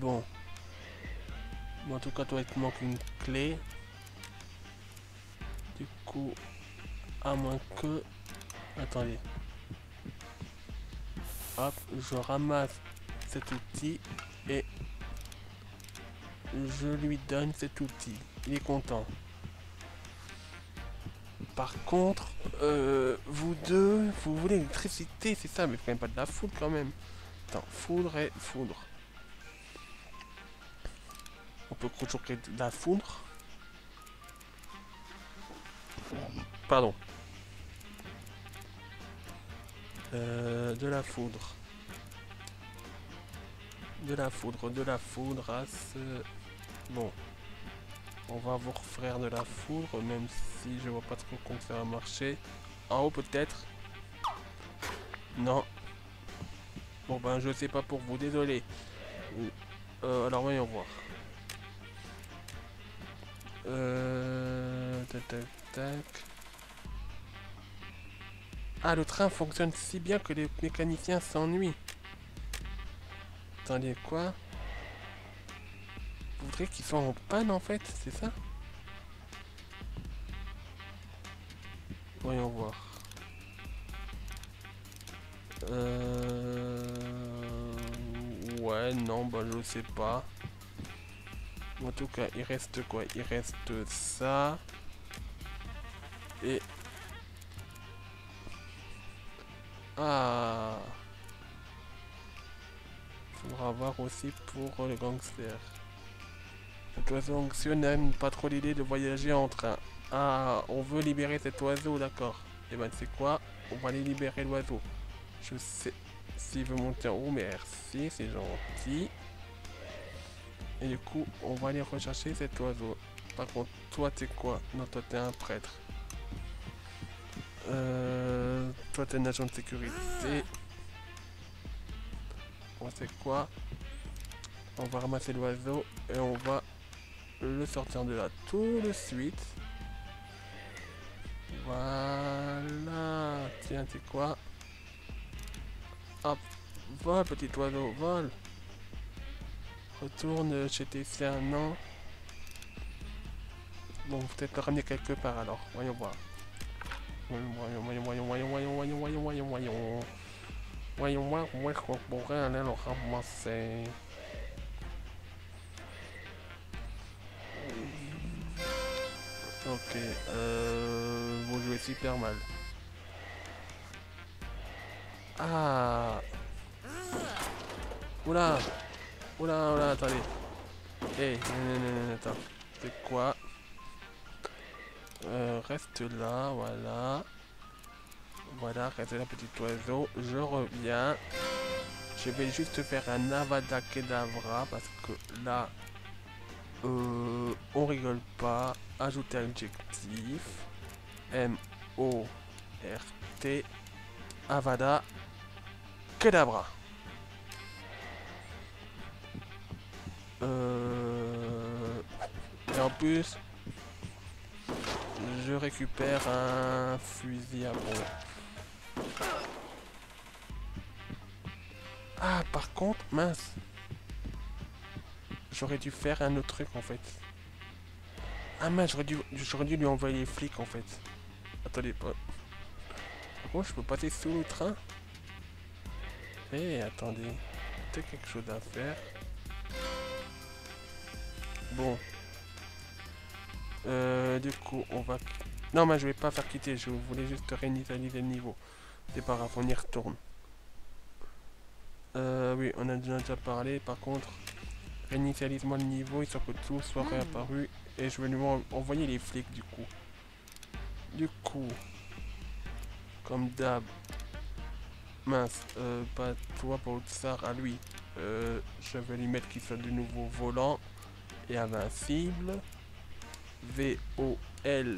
Bon. En tout cas, toi, il te manque une clé. Du coup, à moins que... Attendez. Hop, je ramasse cet outil et je lui donne cet outil. Il est content. Par contre, euh, vous deux, vous voulez l'électricité, c'est ça, mais quand même pas de la foudre quand même. Attends, foudre et foudre. On peut toujours la foudre. Pardon. Euh, de la foudre. De la foudre, de la foudre à. Bon. On va vous refaire de la foudre, même si je vois pas trop comment ça va marcher. En haut peut-être? Non. Bon ben je sais pas pour vous, désolé. Euh, alors voyons voir. Euh... Tac, tac, tac. Ah, le train fonctionne si bien que les mécaniciens s'ennuient. Attendez, quoi? Vous voudrez qu'ils soient en panne, en fait, c'est ça? Voyons voir. Euh... Ouais, non, bah je sais pas. En tout cas, il reste quoi? Il reste ça. Et... Ah Faudra voir aussi pour les gangsters. Cet oiseau anxieux n'aime pas trop l'idée de voyager en train. Ah, on veut libérer cet oiseau, d'accord. Et eh ben, c'est quoi? On va aller libérer l'oiseau. Je sais s'il veut monter en haut, merci, c'est gentil. Et du coup, on va aller rechercher cet oiseau. Par contre, toi, t'es quoi? Non, toi, t'es un prêtre. Euh, toi, t'es un agent de sécurité. On sait quoi? On va ramasser l'oiseau et on va le sortir de là tout de suite. Voilà. Tiens, t'es quoi? Hop. Vol, petit oiseau, vol. Retourne chez tes non Bon, peut-être le ramener quelque part alors. Voyons voir. Voyons, voyons, voyons, voyons, voyons, voyons, voyons, voyons, voyons, voyons. Voyons voir où est-ce qu'on pourrait aller le ramasser. Ok, euh... Vous jouez super mal. Ah Oula Oula, oula, attendez. Eh, non, non, non, attends. C'est quoi euh, Reste là, voilà. Voilà, reste là, petit oiseau. Je reviens. Je vais juste faire un Avada Kedavra parce que là, euh, on rigole pas. Ajouter adjectif. M-O-R-T. Avada Kedavra. Euh... Et en plus, je récupère un fusil à pompe. Ah, par contre, mince. J'aurais dû faire un autre truc en fait. Ah mince, j'aurais dû, dû lui envoyer les flics en fait. Attendez, pas. Je peux passer sous le train Eh, attendez. peut-être quelque chose à faire. Bon. Euh, du coup, on va... Non, mais je vais pas faire quitter, je voulais juste réinitialiser le niveau. C'est pas grave, on y retourne. Euh, oui, on a déjà parlé, par contre, réinitialise-moi le niveau, histoire que tout soit réapparu, et je vais lui envoyer les flics, du coup. Du coup, comme d'hab, mince, euh, pas toi pour tsar, à lui, euh, je vais lui mettre qu'il soit de nouveau volant et invincible. V-O-L-A-N-T,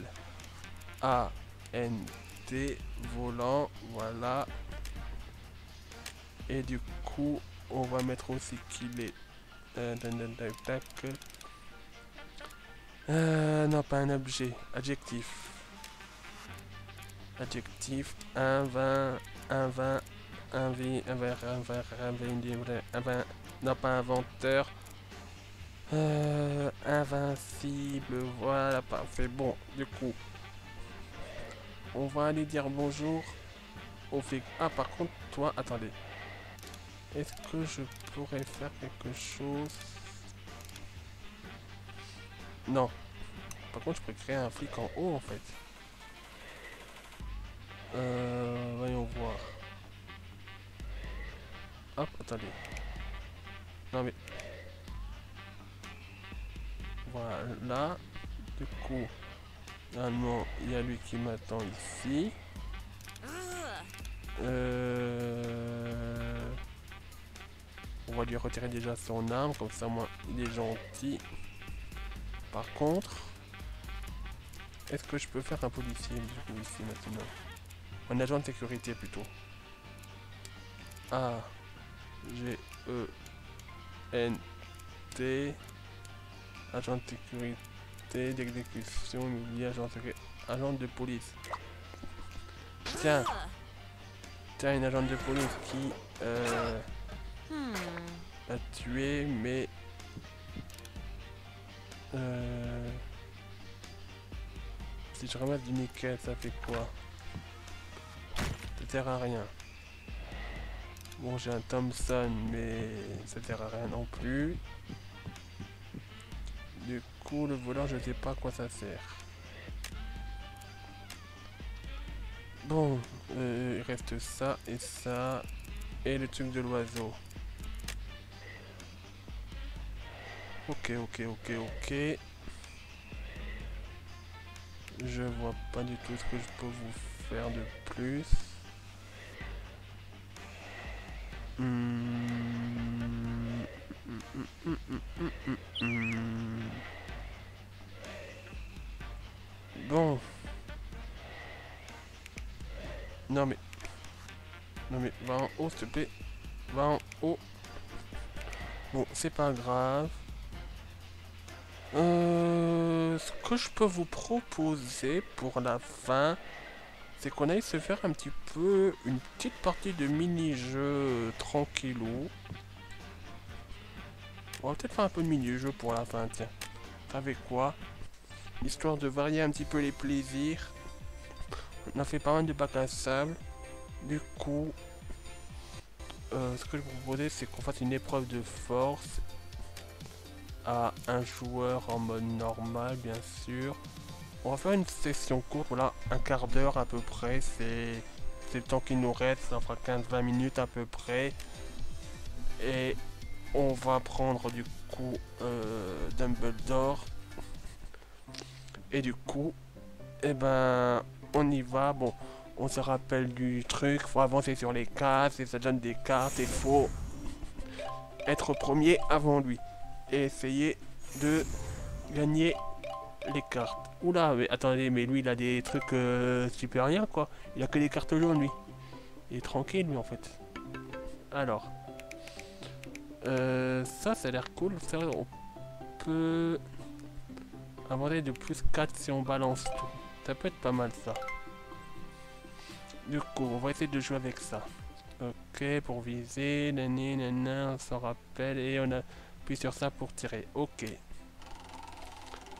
volant, voilà. Et du coup, on va mettre aussi qu'il est... Euh, euh, non, pas un objet, adjectif. Adjectif, un vin, un vin, un verre, un verre, un verre, un vin, non pas inventeur. Euh, invincible, voilà, parfait. Bon, du coup, on va aller dire bonjour au fait. Ah, par contre, toi, attendez. Est-ce que je pourrais faire quelque chose? Non. Par contre, je pourrais créer un flic en haut, en fait. Euh, voyons voir. Hop, attendez. Non mais... Voilà. Du coup, normalement, il y a lui qui m'attend ici. Euh... On va lui retirer déjà son arme, comme ça, moi, il est gentil. Par contre, est-ce que je peux faire un policier du coup ici maintenant? Un agent de sécurité plutôt. Ah, G E N T agent de sécurité d'exécution immobilier agent agent de police. Tiens. Tiens une agent de police qui euh, a tué mais euh, si je ramasse du nickel ça fait quoi? Ça sert à rien. Bon, j'ai un Thompson, mais ça sert à rien non plus. Du coup, le volant, je sais pas à quoi ça sert. Bon, euh, il reste ça et ça. Et le truc de l'oiseau. Ok, ok, ok, ok. Je vois pas du tout ce que je peux vous faire de plus. Bon. Non mais... Non mais va en haut s'il te plaît. Va en haut. Bon, c'est pas grave. Euh, ce que je peux vous proposer pour la fin, c'est qu'on aille se faire un petit peu une petite partie de mini-jeu tranquillou. On va peut-être faire un peu de mini-jeu pour la fin, tiens. Avec quoi Histoire de varier un petit peu les plaisirs. On a fait pas mal de bacs à sable. Du coup, euh, ce que je vous proposais, c'est qu'on fasse une épreuve de force à un joueur en mode normal, bien sûr. On va faire une session courte, voilà, un quart d'heure à peu près, c'est le temps qu'il nous reste, ça fera 15-20 minutes à peu près. Et on va prendre du coup euh, Dumbledore. Et du coup, eh ben, on y va, bon, on se rappelle du truc, faut avancer sur les cartes, et ça donne des cartes, il faut être premier avant lui. Et essayer de gagner les cartes. Oula, mais attendez, mais lui il a des trucs euh, super rien quoi. Il a que des cartes jaunes lui. Il est tranquille lui en fait. Alors. Euh, ça, ça a l'air cool. Ça, on peut avoir de plus 4 si on balance tout. Ça peut être pas mal ça. Du coup, on va essayer de jouer avec ça. Ok, pour viser, nanana, on s'en rappelle et on appuie sur ça pour tirer. Ok.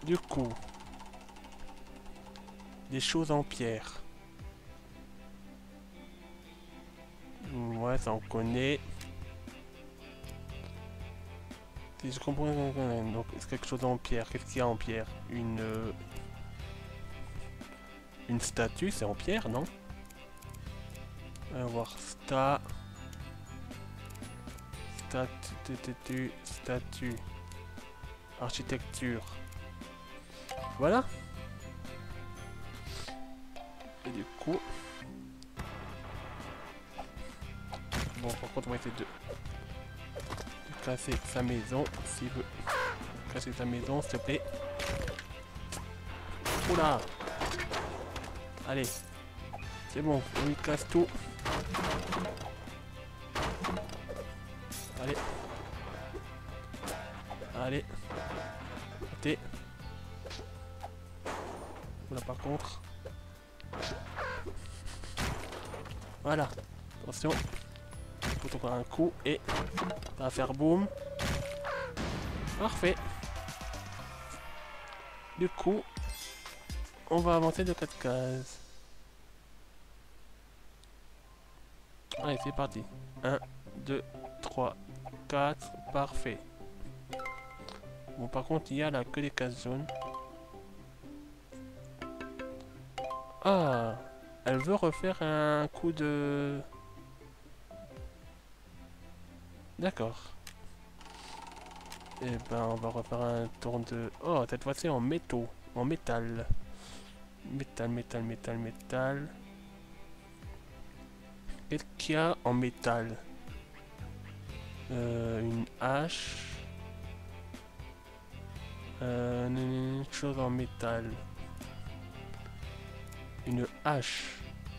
Du coup, des choses en pierre. Ouais, ça on connaît. Si je comprends, donc c'est quelque chose en pierre. Qu'est-ce qu'il y a en pierre? Une... euh, Une statue, c'est en pierre, non? On va voir sta... Statue, statue, architecture. Voilà. Et du coup... Bon, par contre, on va essayer de, casser sa maison, s'il veut. Casser sa maison, s'il te plaît. Oula Allez. C'est bon, on lui casse tout. Allez. Allez. Arrêtez. Oula, par contre. Voilà. Attention. Coup et ça va faire boum. Parfait. Du coup, on va avancer de 4 cases. Allez, c'est parti. 1, 2, 3, 4. Parfait. Bon, par contre, il y a là que des cases jaunes. Ah Elle veut refaire un coup de... D'accord. Et ben, on va refaire un tour de... Oh, cette fois-ci en métaux. En métal. Métal, métal, métal, métal. Qu'est-ce qu'il y a en métal? Euh, Une hache. Euh, une chose en métal. Une hache.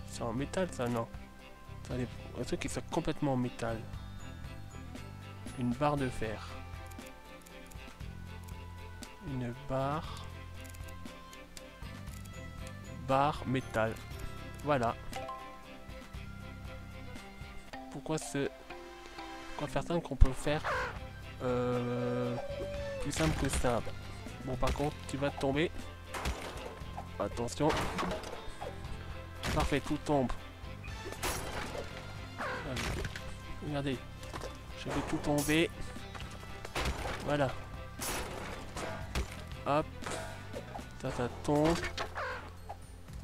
C'est en métal ça, non? Un truc qui soit complètement en métal. Une barre de fer. Une barre. Barre métal. Voilà. Pourquoi ce... Pourquoi faire simple qu'on peut faire euh, plus simple que ça? Bon par contre tu vas tomber. Attention. Parfait, tout tombe. Regardez. Je vais tout tomber. Voilà. Hop. Ça, ça tombe.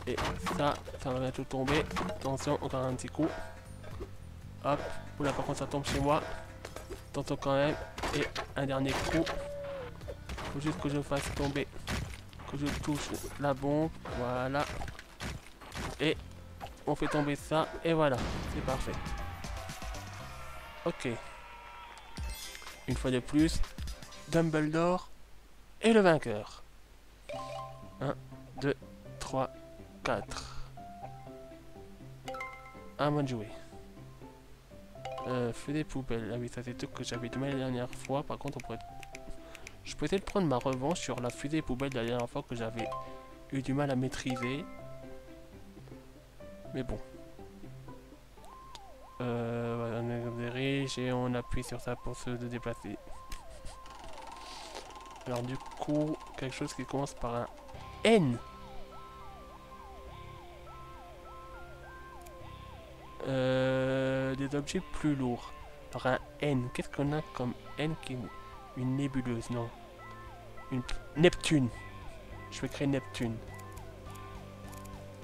Et ça, ça va tout tomber. Attention, encore un petit coup. Hop. Oula, par contre, ça tombe chez moi. Attention quand même. Et un dernier coup. Faut juste que je fasse tomber. Que je touche la bombe. Voilà. Et on fait tomber ça. Et voilà. C'est parfait. Ok. Une fois de plus, Dumbledore est le vainqueur. 1, 2, 3, 4. À moi de jouer. Euh, feu des poubelles. Ah oui, ça c'est tout que j'avais demandé la dernière fois. Par contre, on pourrait... Je peux de prendre ma revanche sur la fusée poubelle de la dernière fois que j'avais eu du mal à maîtriser? Mais bon. Euh, on dirige et on appuie sur ça pour se déplacer. Alors du coup, quelque chose qui commence par un N. Euh, des objets plus lourds. Alors un N, qu'est-ce qu'on a comme N qui est une nébuleuse? Non. Une Neptune. Je vais créer Neptune.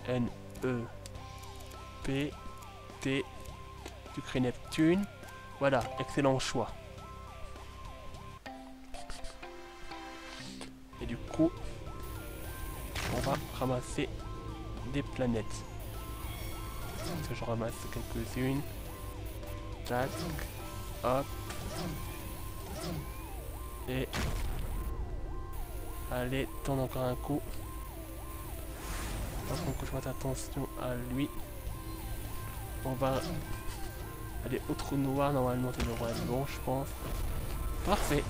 N E P T. Tu crées Neptune. Voilà, excellent choix. Et du coup, on va ramasser des planètes. Donc, je ramasse quelques-unes. Tac. Hop. Et... Allez, tourne encore un coup. Par que je fasse attention à lui. On va aller au trou noir. Normalement, ça devrait être bon, je pense. Parfait.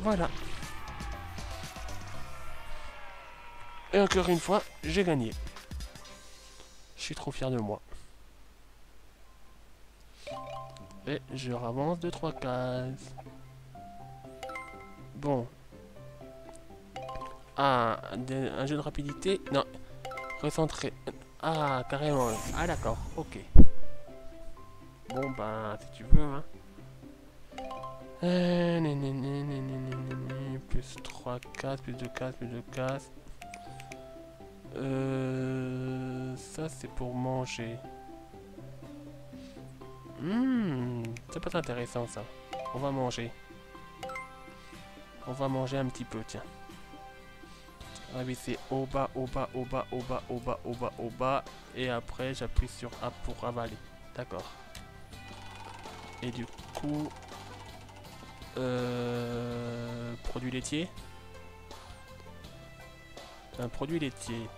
Voilà. Et encore une fois, j'ai gagné. Je suis trop fier de moi. Et je ravance de 3 cases. Bon. Ah, un jeu de rapidité Non. Recentrer. Ah, carrément. Ah, d'accord. Ok. Bon, ben, si tu veux, hein. Euh, né, né, né, plus 3 cases, plus 2 cases, plus 2 cases. Euh, ça, c'est pour manger. Hum, c'est pas très intéressant, ça. On va manger. On va manger un petit peu, tiens. Ah oui, c'est au bas, au bas, au bas, au bas, au bas, au bas, au bas. Et après, j'appuie sur A pour avaler. D'accord. Et du coup... Euh, produit laitier. Un produit laitier.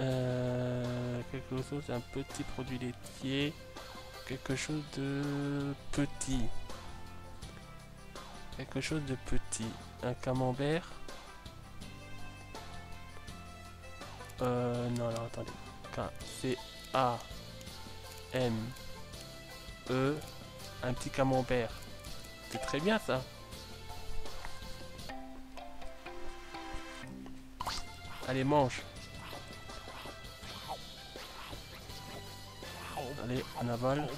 Euh, quelque chose, un petit produit laitier. Quelque chose de petit. Quelque chose de petit. Un camembert. Euh, non, alors attendez. K, C, A, M, E, un petit camembert. C'est très bien ça. Allez, mange. Allez, on avale.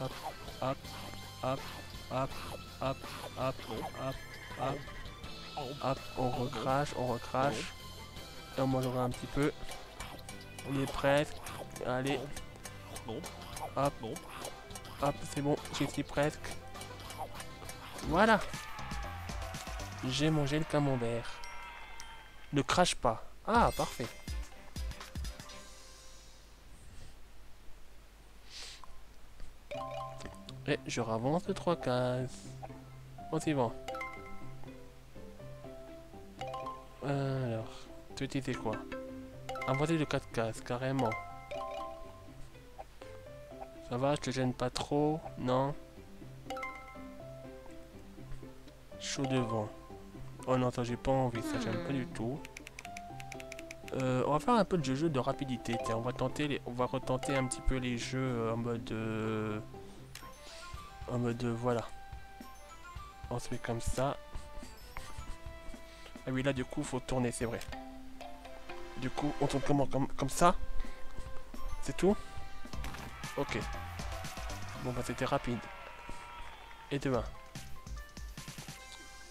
Hop, hop, hop, hop, hop, hop, hop, hop. Hop, on recrache, on recrache. Et on mangera un petit peu. On est presque. Allez. Hop. Hop, c'est bon, j'y suis presque. Voilà. J'ai mangé le camembert. Ne crache pas. Ah, parfait. Et je ravance de trois cases. Au suivant. Alors, tu disais quoi? Inventer de 4 cases, carrément. Ça va, je te gêne pas trop Non? Chaud devant. Oh non, ça j'ai pas envie, ça j'aime pas du tout. Euh, on va faire un peu de jeu de rapidité. Tiens, on va tenter, les, on va retenter un petit peu les jeux euh, en mode, euh, en mode, voilà. On se met comme ça. Ah oui, là, du coup, faut tourner, c'est vrai. Du coup, on tourne comment comme, comme ça C'est tout Ok. Bon, bah, c'était rapide. Et de 1.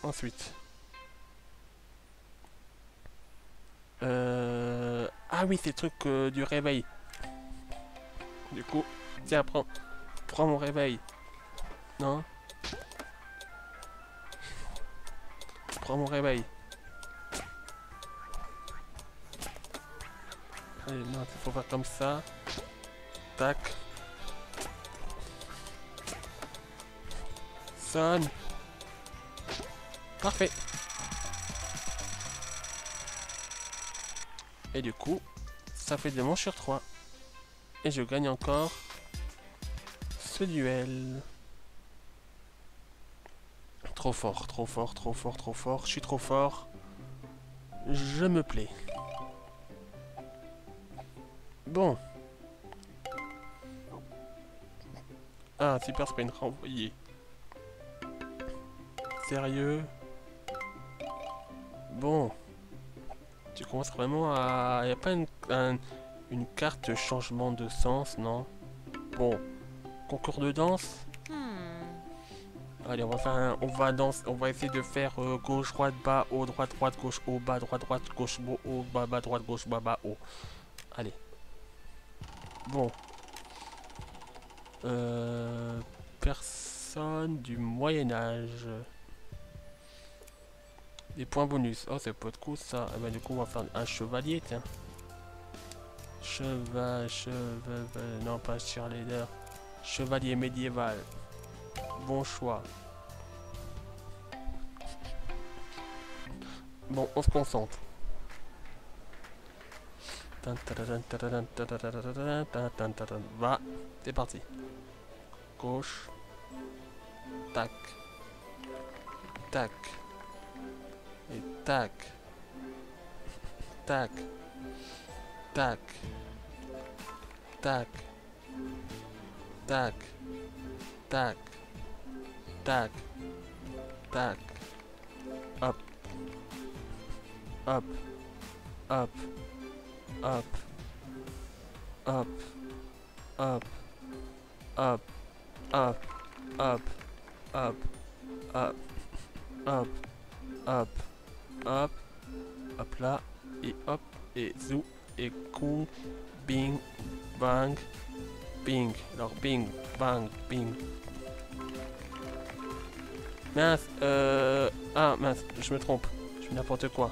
Ensuite. Euh... Ah oui, c'est le truc euh, du réveil. Du coup, tiens, prends, prends mon réveil. Non Prends mon réveil. Allez, non, il faut faire comme ça. Tac. Sonne. Parfait. Et du coup, ça fait deux manches sur 3. Et je gagne encore ce duel. Trop fort, trop fort, trop fort, trop fort. Je suis trop fort. Je me plais. Bon. Ah, super sprint renvoyé. Sérieux? Bon. Tu commences vraiment à... Il n'y a pas une, une carte changement de sens, non? Bon. Concours de danse? Hmm. Allez, on va faire un, on va danser, on va essayer de faire euh, gauche, droite, bas, haut, droite, droite, gauche, haut, bas, droite, droite, gauche, haut, bas, bas, droite, gauche, bas, bas, haut. Bon. Euh, personne du Moyen-Âge. Des points bonus. Oh, c'est pas de coup ça. Eh ben, du coup, on va faire un chevalier, tiens. Cheval, cheval, non pas cheerleader. Chevalier médiéval. Bon choix. Bon, on se concentre. Va, c'est parti. Gauche. Tac. Tac. Et tac. Tac. Tac. Tac. Tac. Tac. Tac. Tac. Hop. Hop. Hop. Up. Up. Up. hop, hop, hop, hop, hop, hop, hop, hop, hop là, et hop, et zou, et coup, bing, bang, bing. Alors bing, bang, bing. Mince, euh... Ah, mince, je me trompe. Je fais n'importe quoi.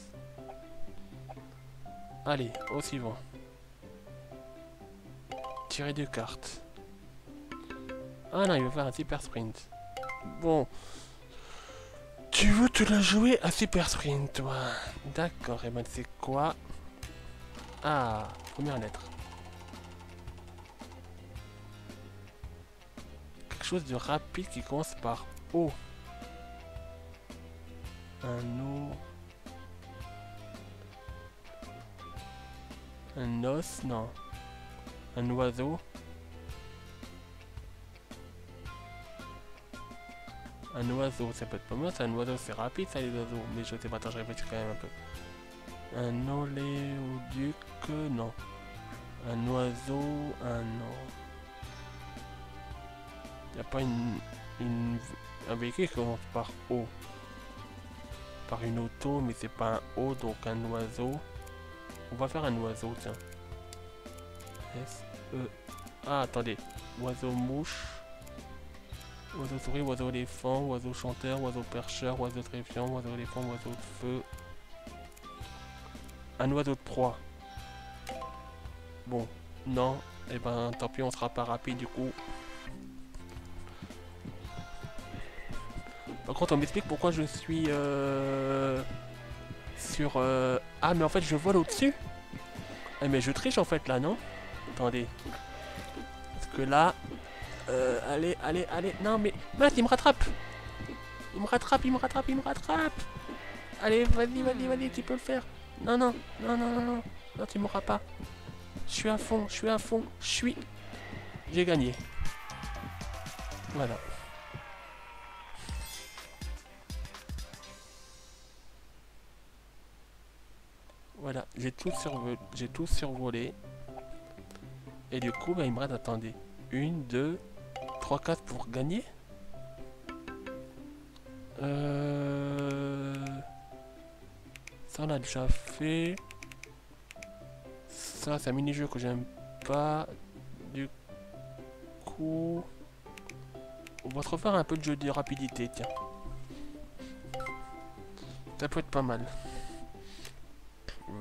Allez, au suivant. Tirer deux cartes. Ah non, il veut faire un super sprint. Bon. Tu veux te la jouer à super sprint, toi D'accord, et ben c'est quoi? Ah, première lettre. Quelque chose de rapide qui commence par O. Un O. Un os, non. Un oiseau. Un oiseau, ça peut être pas mal, c'est un oiseau, c'est rapide ça les oiseaux, mais je sais pas, attends, je réfléchis quand même un peu. Un oléoduc, non. Un oiseau, un non. Y a pas une, une un véhicule qui commence par O. Par une auto, mais c'est pas un O, donc un oiseau. On va faire un oiseau, tiens. S, E. Ah, attendez. Oiseau mouche. Oiseau souris, oiseau éléphant, oiseau chanteur, oiseau percheur, oiseau tréfiant, oiseau éléphant, oiseau de feu. Un oiseau de proie. Bon, non. Et eh ben, tant pis, on sera pas rapide du coup. Par contre, on m'explique pourquoi je suis euh, sur... Euh... Ah, mais en fait, je vole au-dessus Eh, mais je triche en fait là, non? Attendez. Parce que là, euh, allez, allez, allez. Non, mais... Mince, il me rattrape Il me rattrape, il me rattrape, il me rattrape Allez, vas-y, vas-y, vas-y, tu peux le faire. Non, non, non, non, non, non. Non, tu m'auras pas. Je suis à fond, je suis à fond, je suis... J'ai gagné. Voilà. J'ai tout, survolé. Et du coup, il me reste, attendez, une, deux, 3-4 pour gagner? Euh... Ça on a déjà fait. Ça c'est un mini-jeu que j'aime pas. Du coup... On va se refaire un peu de jeu de rapidité, tiens. Ça peut être pas mal.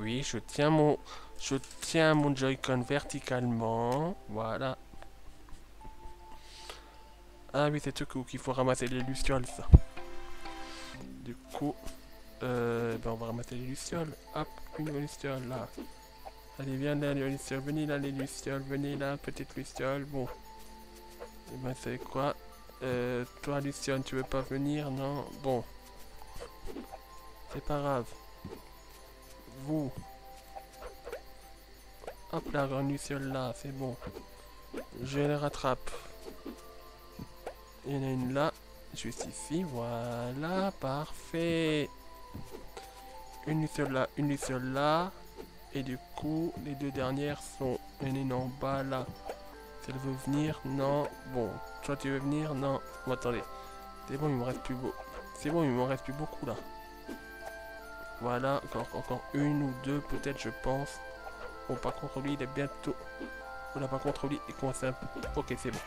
Oui, je tiens mon... Je tiens mon Joy-Con verticalement. Voilà. Ah oui, c'est tout qu'il faut ramasser les lucioles, ça. Du coup, euh, ben on va ramasser les lucioles. Hop, une luciole, là. Allez, viens là, les lucioles. Venez là, les lucioles. Venez là, petite luciole. Bon. Et eh ben, c'est quoi? Euh, Toi, luciole, tu veux pas venir Non? Bon. C'est pas grave. Vous. Hop, la grande luciole, là, c'est bon. Je les rattrape. Il y en a une là, juste ici, voilà, parfait. Une seule là, une seule là. Et du coup, les deux dernières sont une en bas là. Si elle veut venir, non. Bon, toi tu veux venir, non. Attendez. C'est bon, il me reste plus beau. C'est bon, il me reste plus beaucoup là. Voilà, encore, une ou deux peut-être, je pense. Bon, par contre, lui, il est bientôt... Voilà, par contre, lui, il commence à... Ok, c'est bon.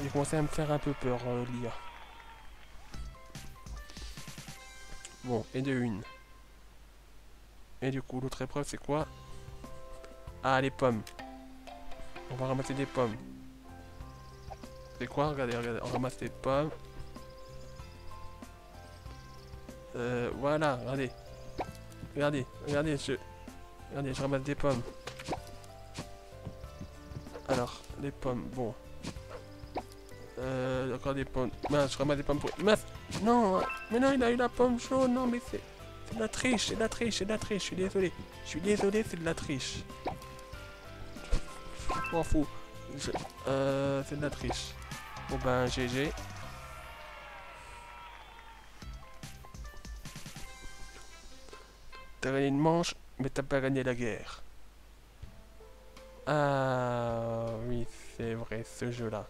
Il commencé à me faire un peu peur, euh, l'IA. Bon, et de une. Et du coup, l'autre épreuve, c'est quoi? Ah, les pommes. On va ramasser des pommes. C'est quoi? Regardez, regardez, on ramasse des pommes. Euh, voilà, regardez. Regardez, regardez, je... Regardez, je ramasse des pommes. Alors, les pommes, bon. Euh, encore des pommes. Mince, je ramasse des pommes pour... Mince Non Mais non, il a eu la pomme jaune, non, mais c'est... C'est de la triche, c'est de la triche, c'est de la triche, je suis désolé. Je suis désolé, c'est de la triche. Je m'en fous. Euh, c'est de la triche. Bon ben, GG. T'as gagné une manche, mais t'as pas gagné la guerre. Ah oui, c'est vrai, ce jeu-là.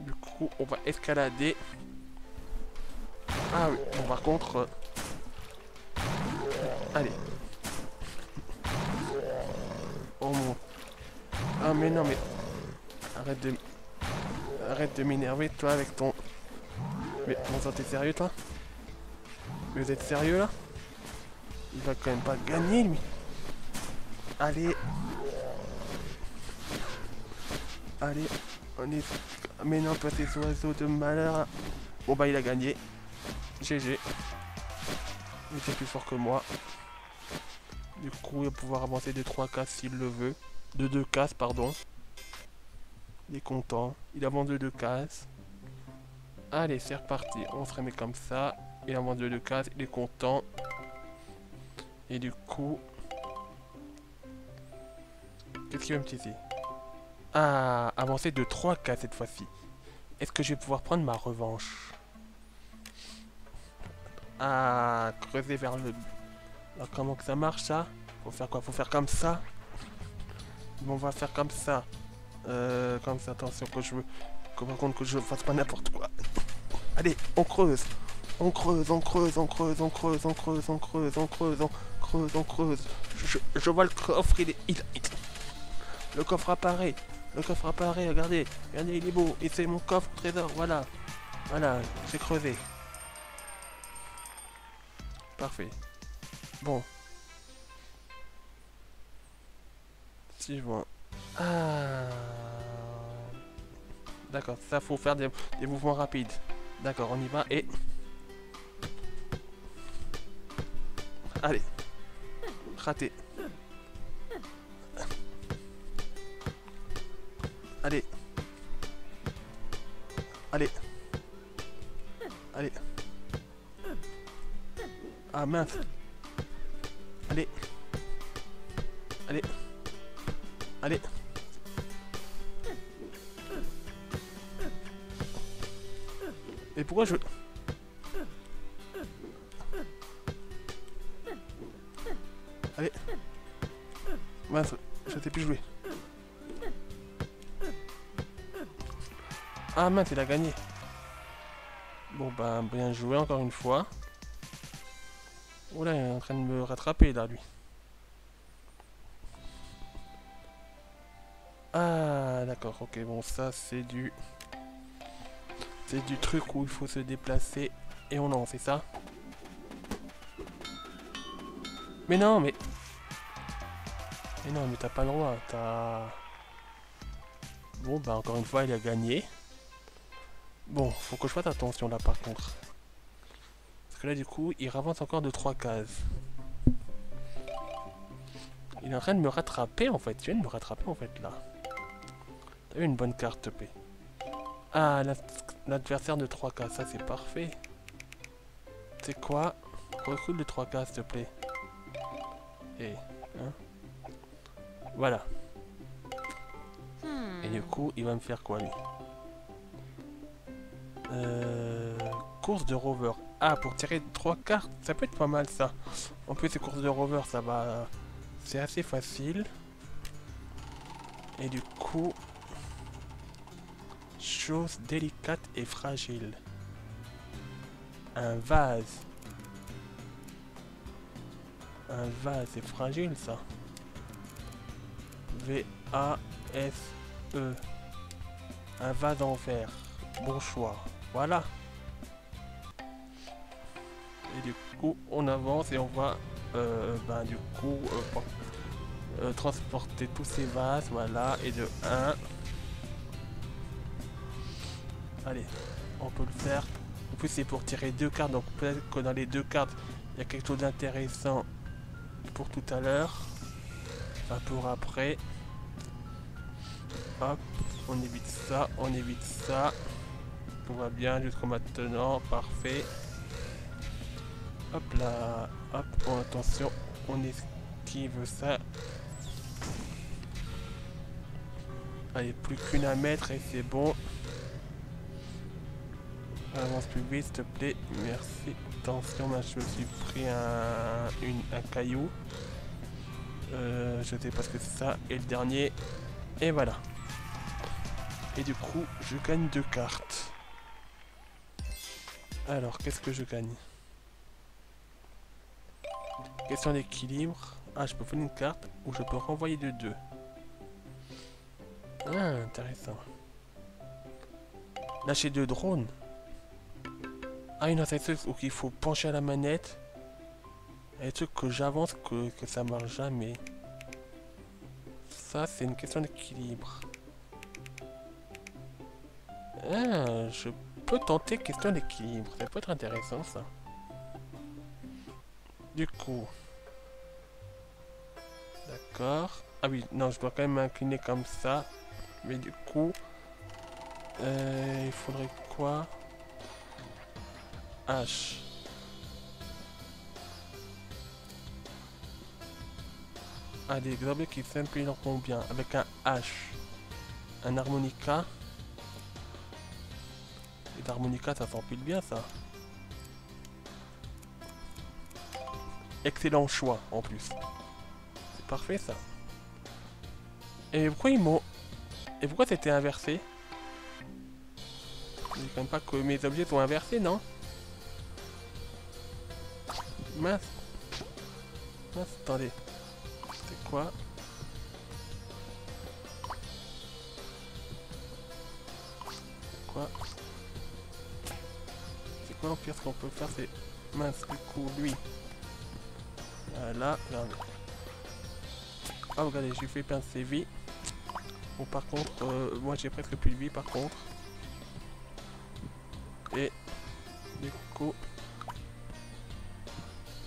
Du coup, on va escalader. Ah oui, bon par contre... euh, Allez. Oh mon... Ah mais non mais... Arrête de... Arrête de m'énerver toi avec ton... Mais bon t'es sérieux toi? Vous êtes sérieux là? Il va quand même pas gagner lui Allez Allez On est... Mais non toi tes oiseaux de malheur Bon bah il a gagné GG Il était plus fort que moi Du coup il va pouvoir avancer de 3 cases s'il le veut De 2 cases pardon il est content. Il avance de deux cases. Allez, c'est reparti. On se remet comme ça. Il avance de deux cases. Il est content. Et du coup... Qu'est-ce qu'il va me teaser? Ah, avancer de trois cases cette fois-ci. Est-ce que je vais pouvoir prendre ma revanche? Ah, creuser vers le... Alors comment que ça marche ça? Faut faire quoi? Faut faire comme ça? Bon, on va faire comme ça. Euh, comme ça, attention que je veux. Que par contre que je fasse pas n'importe quoi. Allez, on creuse. On creuse, on creuse, on creuse, on creuse, on creuse, on creuse, on creuse, on creuse, on creuse. Je, vois le coffre, il est. il- Le coffre apparaît. Le coffre apparaît, regardez. Regardez, il est beau. Et c'est mon coffre trésor, voilà. Voilà, j'ai creusé. Parfait. Bon. Si je vois. Ah. D'accord, ça faut faire des mouvements rapides. D'accord, on y va et... Allez. Allez. Allez. Allez. Ah mince. Allez. Allez. Allez. Et pourquoi je... Allez. Mince, je sais plus jouer. Ah mince, il a gagné. Bon bah, bien joué encore une fois. Oula, il est en train de me rattraper là, lui. Ah, d'accord, ok, bon, ça c'est du... C'est du truc où il faut se déplacer et on en fait ça? Mais non, mais... Mais non, mais t'as pas le droit, t'as... Bon, bah encore une fois, il a gagné. Bon, faut que je fasse attention là par contre. Parce que là, du coup, il avance encore de 3 cases. Il est en train de me rattraper en fait. Tu viens de me rattraper en fait là. T'as eu une bonne carte P. Ah, l'ad- l'adversaire de 3K, ça c'est parfait. C'est quoi? Recrute de 3K s'il te plaît. Et, hein Voilà. Et du coup, il va me faire quoi lui? Euh, Course de rover. Ah, pour tirer 3 cartes, ça peut être pas mal ça. En plus, ces courses de rover, ça va... C'est assez facile. Et du coup... Chose délicate et fragile. Un vase. Un vase, c'est fragile ça. V-A-S-E. Un vase en verre. Bon choix. Voilà. Et du coup, on avance et on va, euh, ben, du coup, euh, por- euh, transporter tous ces vases. Voilà. Et de 1. Allez, on peut le faire. En plus, c'est pour tirer deux cartes. Donc, peut-être que dans les deux cartes, il y a quelque chose d'intéressant pour tout à l'heure. Enfin, pour après. Hop, on évite ça, on évite ça. Tout va bien jusqu'au maintenant, parfait. Hop là, hop, bon, attention, on esquive ça. Allez, plus qu'une à mettre et c'est bon. Avance plus vite, s'il te plaît. Merci. Attention, je me suis pris un, une, un caillou. Euh, je sais pas ce que c'est ça. Et le dernier. Et voilà. Et du coup, je gagne deux cartes. Alors, qu'est-ce que je gagne? Question d'équilibre. Ah, je peux prendre une carte ou je peux renvoyer de deux. Ah, intéressant. Lâcher deux drones. Ah, une ascenseur où il faut pencher à la manette. Et des trucs que j'avance que, que ça marche jamais. Ça, c'est une question d'équilibre. Ah, je peux tenter question d'équilibre. Ça peut être intéressant, ça. Du coup... D'accord. Ah oui, non, je dois quand même m'incliner comme ça. Mais du coup... Euh, il faudrait quoi? H. Ah, des objets qui s'inclineront bien avec un H? Un harmonica. Et d'harmonica, ça s'empile bien, ça. Excellent choix, en plus. C'est parfait, ça. Et pourquoi ils m'ont... Et pourquoi c'était inversé? Je dis quand même pas que mes objets sont inversés, non? Mince. Mince, attendez. C'est quoi Quoi C'est quoi en pire ce qu'on peut faire C'est mince du coup lui. Voilà, là. Ah regardez, j'ai fait de ses vies. Bon par contre, euh, moi j'ai presque plus de vie par contre. Et du coup,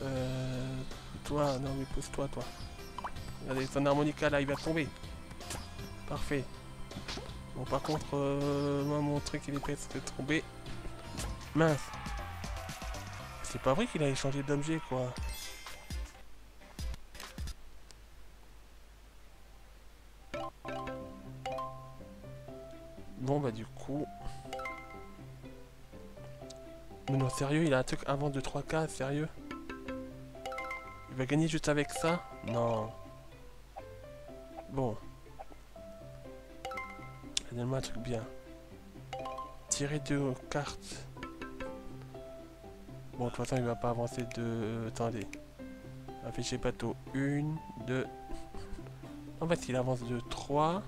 euh, toi, non mais pousse-toi, toi. Regardez, son harmonica là, il va tomber. Parfait. Bon, par contre, euh, moi, mon truc, il est presque tombé. Mince. C'est pas vrai qu'il a échangé d'objet, quoi. Bon, bah, du coup... Mais non, sérieux, il a un truc avant de 3K, sérieux Il va gagner juste avec ça? Non. Bon. Donne-moi un truc bien. Tirer deux cartes. Bon, de toute façon, il va pas avancer de... Attendez. Afficher bateau. Une, deux... En fait, s'il avance de 3...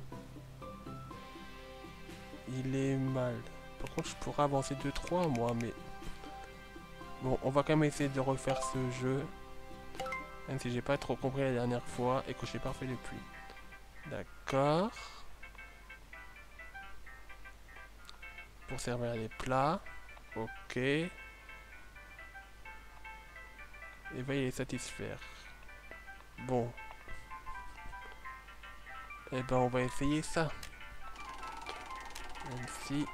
Il est mal. Par contre, je pourrais avancer de 3, moi, mais... Bon, on va quand même essayer de refaire ce jeu. Même si j'ai pas trop compris la dernière fois et que je l'ai pas fait depuis. D'accord. Pour servir les plats. Ok. Et veuillez satisfaire. Bon. Eh ben on va essayer ça. Même si...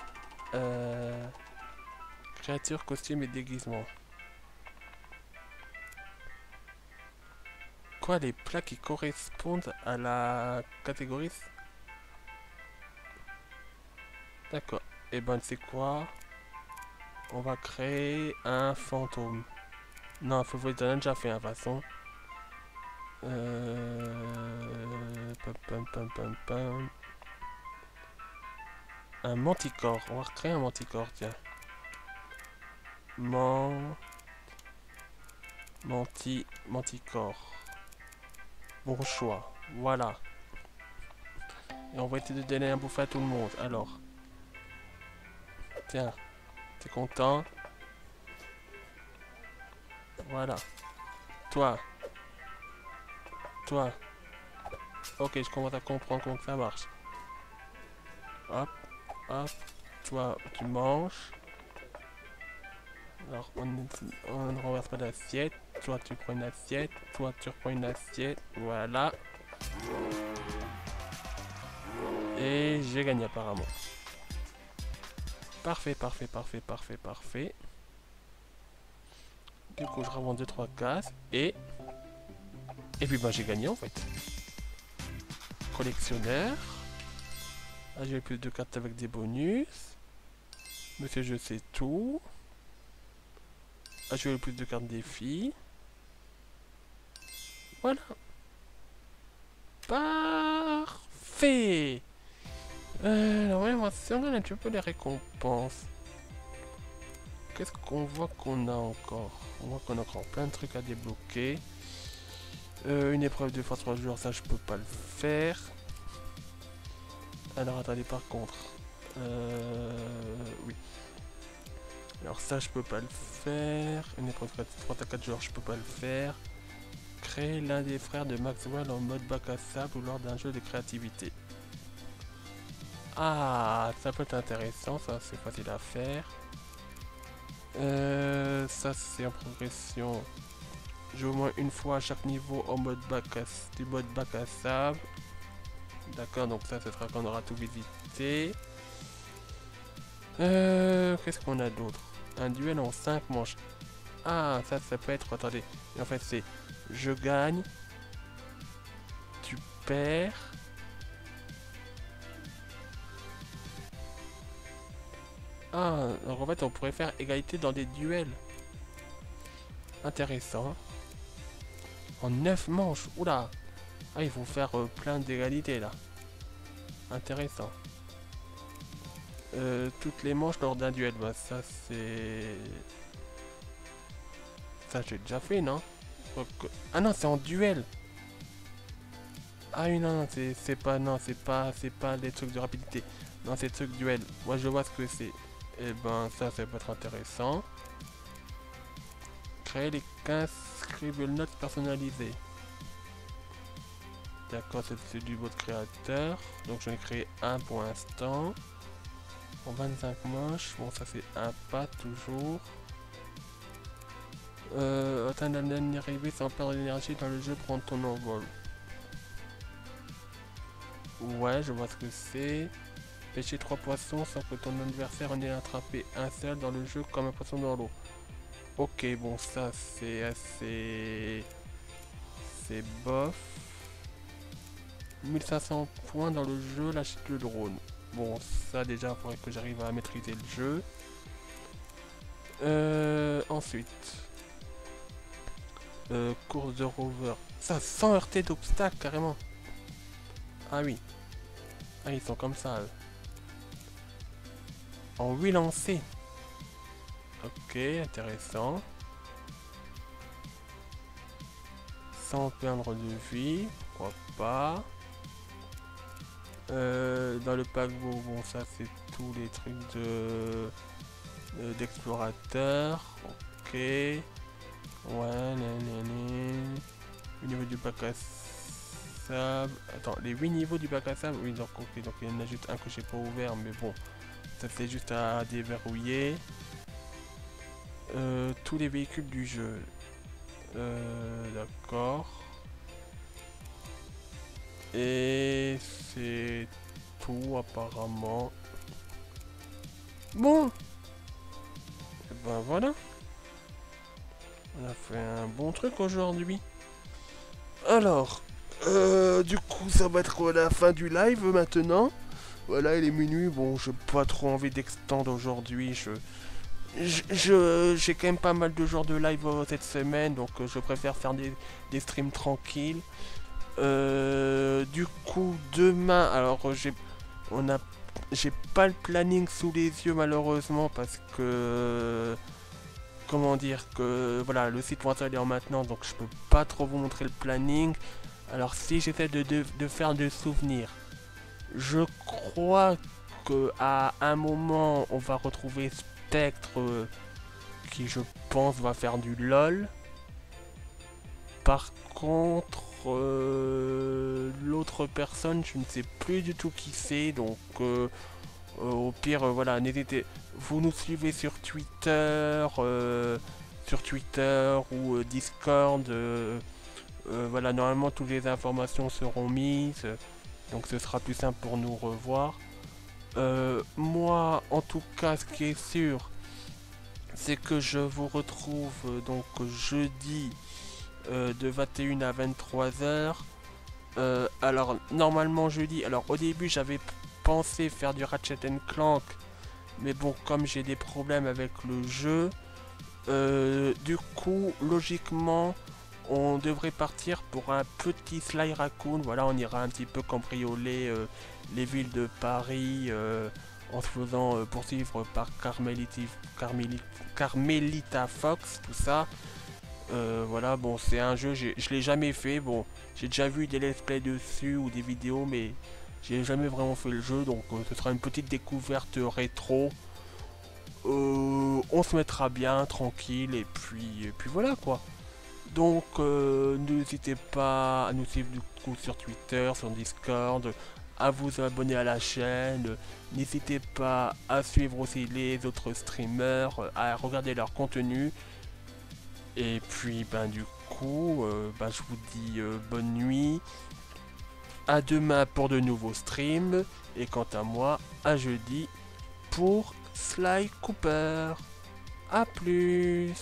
Euh, créature, costume et déguisement. Quoi les plats qui correspondent à la catégorie D'accord. Et eh ben c'est quoi? On va créer un fantôme. Non, faut vous a déjà fait un façon. Euh... Un manticore. On va créer un manticore, tiens. Man... Manti... Manticore. Bon choix. Voilà. Et on va essayer de donner un bouffet à tout le monde. Alors. Tiens. T'es content? Voilà. Toi. Toi. Ok, je commence à comprendre comment ça marche. Hop. Hop. Toi, tu manges. Alors, on, ne renverse pas d'assiette. Toi, tu prends une assiette. Toi, tu reprends une assiette. Voilà. Et j'ai gagné apparemment. Parfait, parfait, parfait, parfait, parfait. Du coup, je revends 2-3 cases et... Et puis, ben, j'ai gagné en fait. Collectionneur. Ah, j'ai plus de cartes avec des bonus. Monsieur, je sais tout. Ah, j'ai le plus de cartes défi. Voilà. Parfait. Euh, ouais, on va se un petit peu les récompenses. Qu'est-ce qu'on voit qu'on a encore? On voit qu'on a encore plein de trucs à débloquer. Euh, une épreuve de force 3 jours, ça je peux pas le faire. Alors attendez, par contre. Euh, oui. Alors ça je peux pas le faire. Une épreuve de 3 à 4 jours, je peux pas le faire. Créer l'un des frères de Maxwell en mode bac à sable ou lors d'un jeu de créativité. Ah, ça peut être intéressant, ça c'est facile à faire. Euh, ça c'est en progression. Joue au moins une fois à chaque niveau en mode bac à, du mode bac à sable. D'accord, donc ça ce sera quand on aura tout visité. Euh, Qu'est-ce qu'on a d'autre? Un duel en 5 manches. Ah, ça, ça peut être... Attendez. En fait, c'est... Je gagne. Tu perds. Ah, donc en fait, on pourrait faire égalité dans des duels. Intéressant. En 9 manches. Oula. Ah, il faut faire euh, plein d'égalités, là. Intéressant. Euh, toutes les manches lors d'un duel. Bah, ça, c'est... Ça, j'ai déjà fait, non? Ah non, c'est en duel. Ah oui, non, non, c'est pas... Non, c'est pas... C'est pas des trucs de rapidité. Non, c'est trucs duel. Moi, je vois ce que c'est. Et eh ben ça, ça peut être intéressant. Créer les 15 scribble notes personnalisées. D'accord, c'est du mode créateur. Donc j'en ai créé un pour l'instant. En 25 manches. Bon, ça fait un pas toujours. Euh, atteindre la sans perdre d'énergie dans le jeu, prendre ton envol. Ouais, je vois ce que c'est. Pêcher trois poissons sans que ton adversaire en ait attrapé un seul dans le jeu comme un poisson dans l'eau. Ok, bon ça c'est assez... C'est bof. 1500 points dans le jeu, lâcher le drone. Bon, ça déjà, il faudrait que j'arrive à maîtriser le jeu. Euh, ensuite. Euh, course de rover. Ça, sans heurter d'obstacles, carrément. Ah oui. Ah, ils sont comme ça, en 8 lancers. Ok, intéressant. Sans perdre de vie, pourquoi pas. Euh, dans le paquebot, bon ça c'est tous les trucs de d'explorateur. ok. Ouais, Au niveau du bac à sable. Attends, les 8 niveaux du bac à sable. Oui, donc ok, donc il y en a juste un que j'ai pas ouvert, mais bon. Ça c'est juste à déverrouiller. Euh, tous les véhicules du jeu. Euh, d'accord. Et c'est tout apparemment. Bon. Ben voilà. On a fait un bon truc aujourd'hui. Alors, euh, du coup, ça va être la fin du live maintenant. Voilà, il est minuit. Bon, j'ai pas trop envie d'extendre aujourd'hui. Je, j'ai quand même pas mal de jours de live euh, cette semaine, donc euh, je préfère faire des, streams tranquilles. Euh, du coup, demain, alors j'ai, j'ai pas le planning sous les yeux malheureusement parce que, comment dire que, voilà, le site est en donc je peux pas trop vous montrer le planning. Alors si j'essaie de, de, de faire des souvenirs. Je crois que à un moment, on va retrouver Spectre euh, qui, je pense, va faire du LOL. Par contre, euh, l'autre personne, je ne sais plus du tout qui c'est. Donc, euh, au pire, voilà, n'hésitez. Vous nous suivez sur Twitter, sur Twitter ou Discord. voilà, normalement, toutes les informations seront mises. Donc ce sera plus simple pour nous revoir. Euh, moi, en tout cas, ce qui est sûr, c'est que je vous retrouve euh, donc jeudi euh, de 21 à 23 h alors normalement jeudi, alors au début j'avais pensé faire du Ratchet Clank, mais bon comme j'ai des problèmes avec le jeu, du coup logiquement on devrait partir pour un petit Sly Raccoon. Voilà, on ira un petit peu cambrioler euh, les villes de Paris euh, en se faisant euh, poursuivre par Carmelita Fox, tout ça. voilà, bon, c'est un jeu, je l'ai jamais fait. Bon, j'ai déjà vu des let's play dessus ou des vidéos, mais j'ai jamais vraiment fait le jeu, donc ce sera une petite découverte rétro. on se mettra bien, tranquille, et puis, puis voilà quoi. Donc euh, n'hésitez pas à nous suivre du coup sur Twitter, sur Discord, à vous abonner à la chaîne. N'hésitez pas à suivre aussi les autres streamers, à regarder leur contenu. Et puis ben du coup, euh, ben, je vous dis euh, bonne nuit. À demain pour de nouveaux streams. Et quant à moi, à jeudi pour Sly Cooper. A plus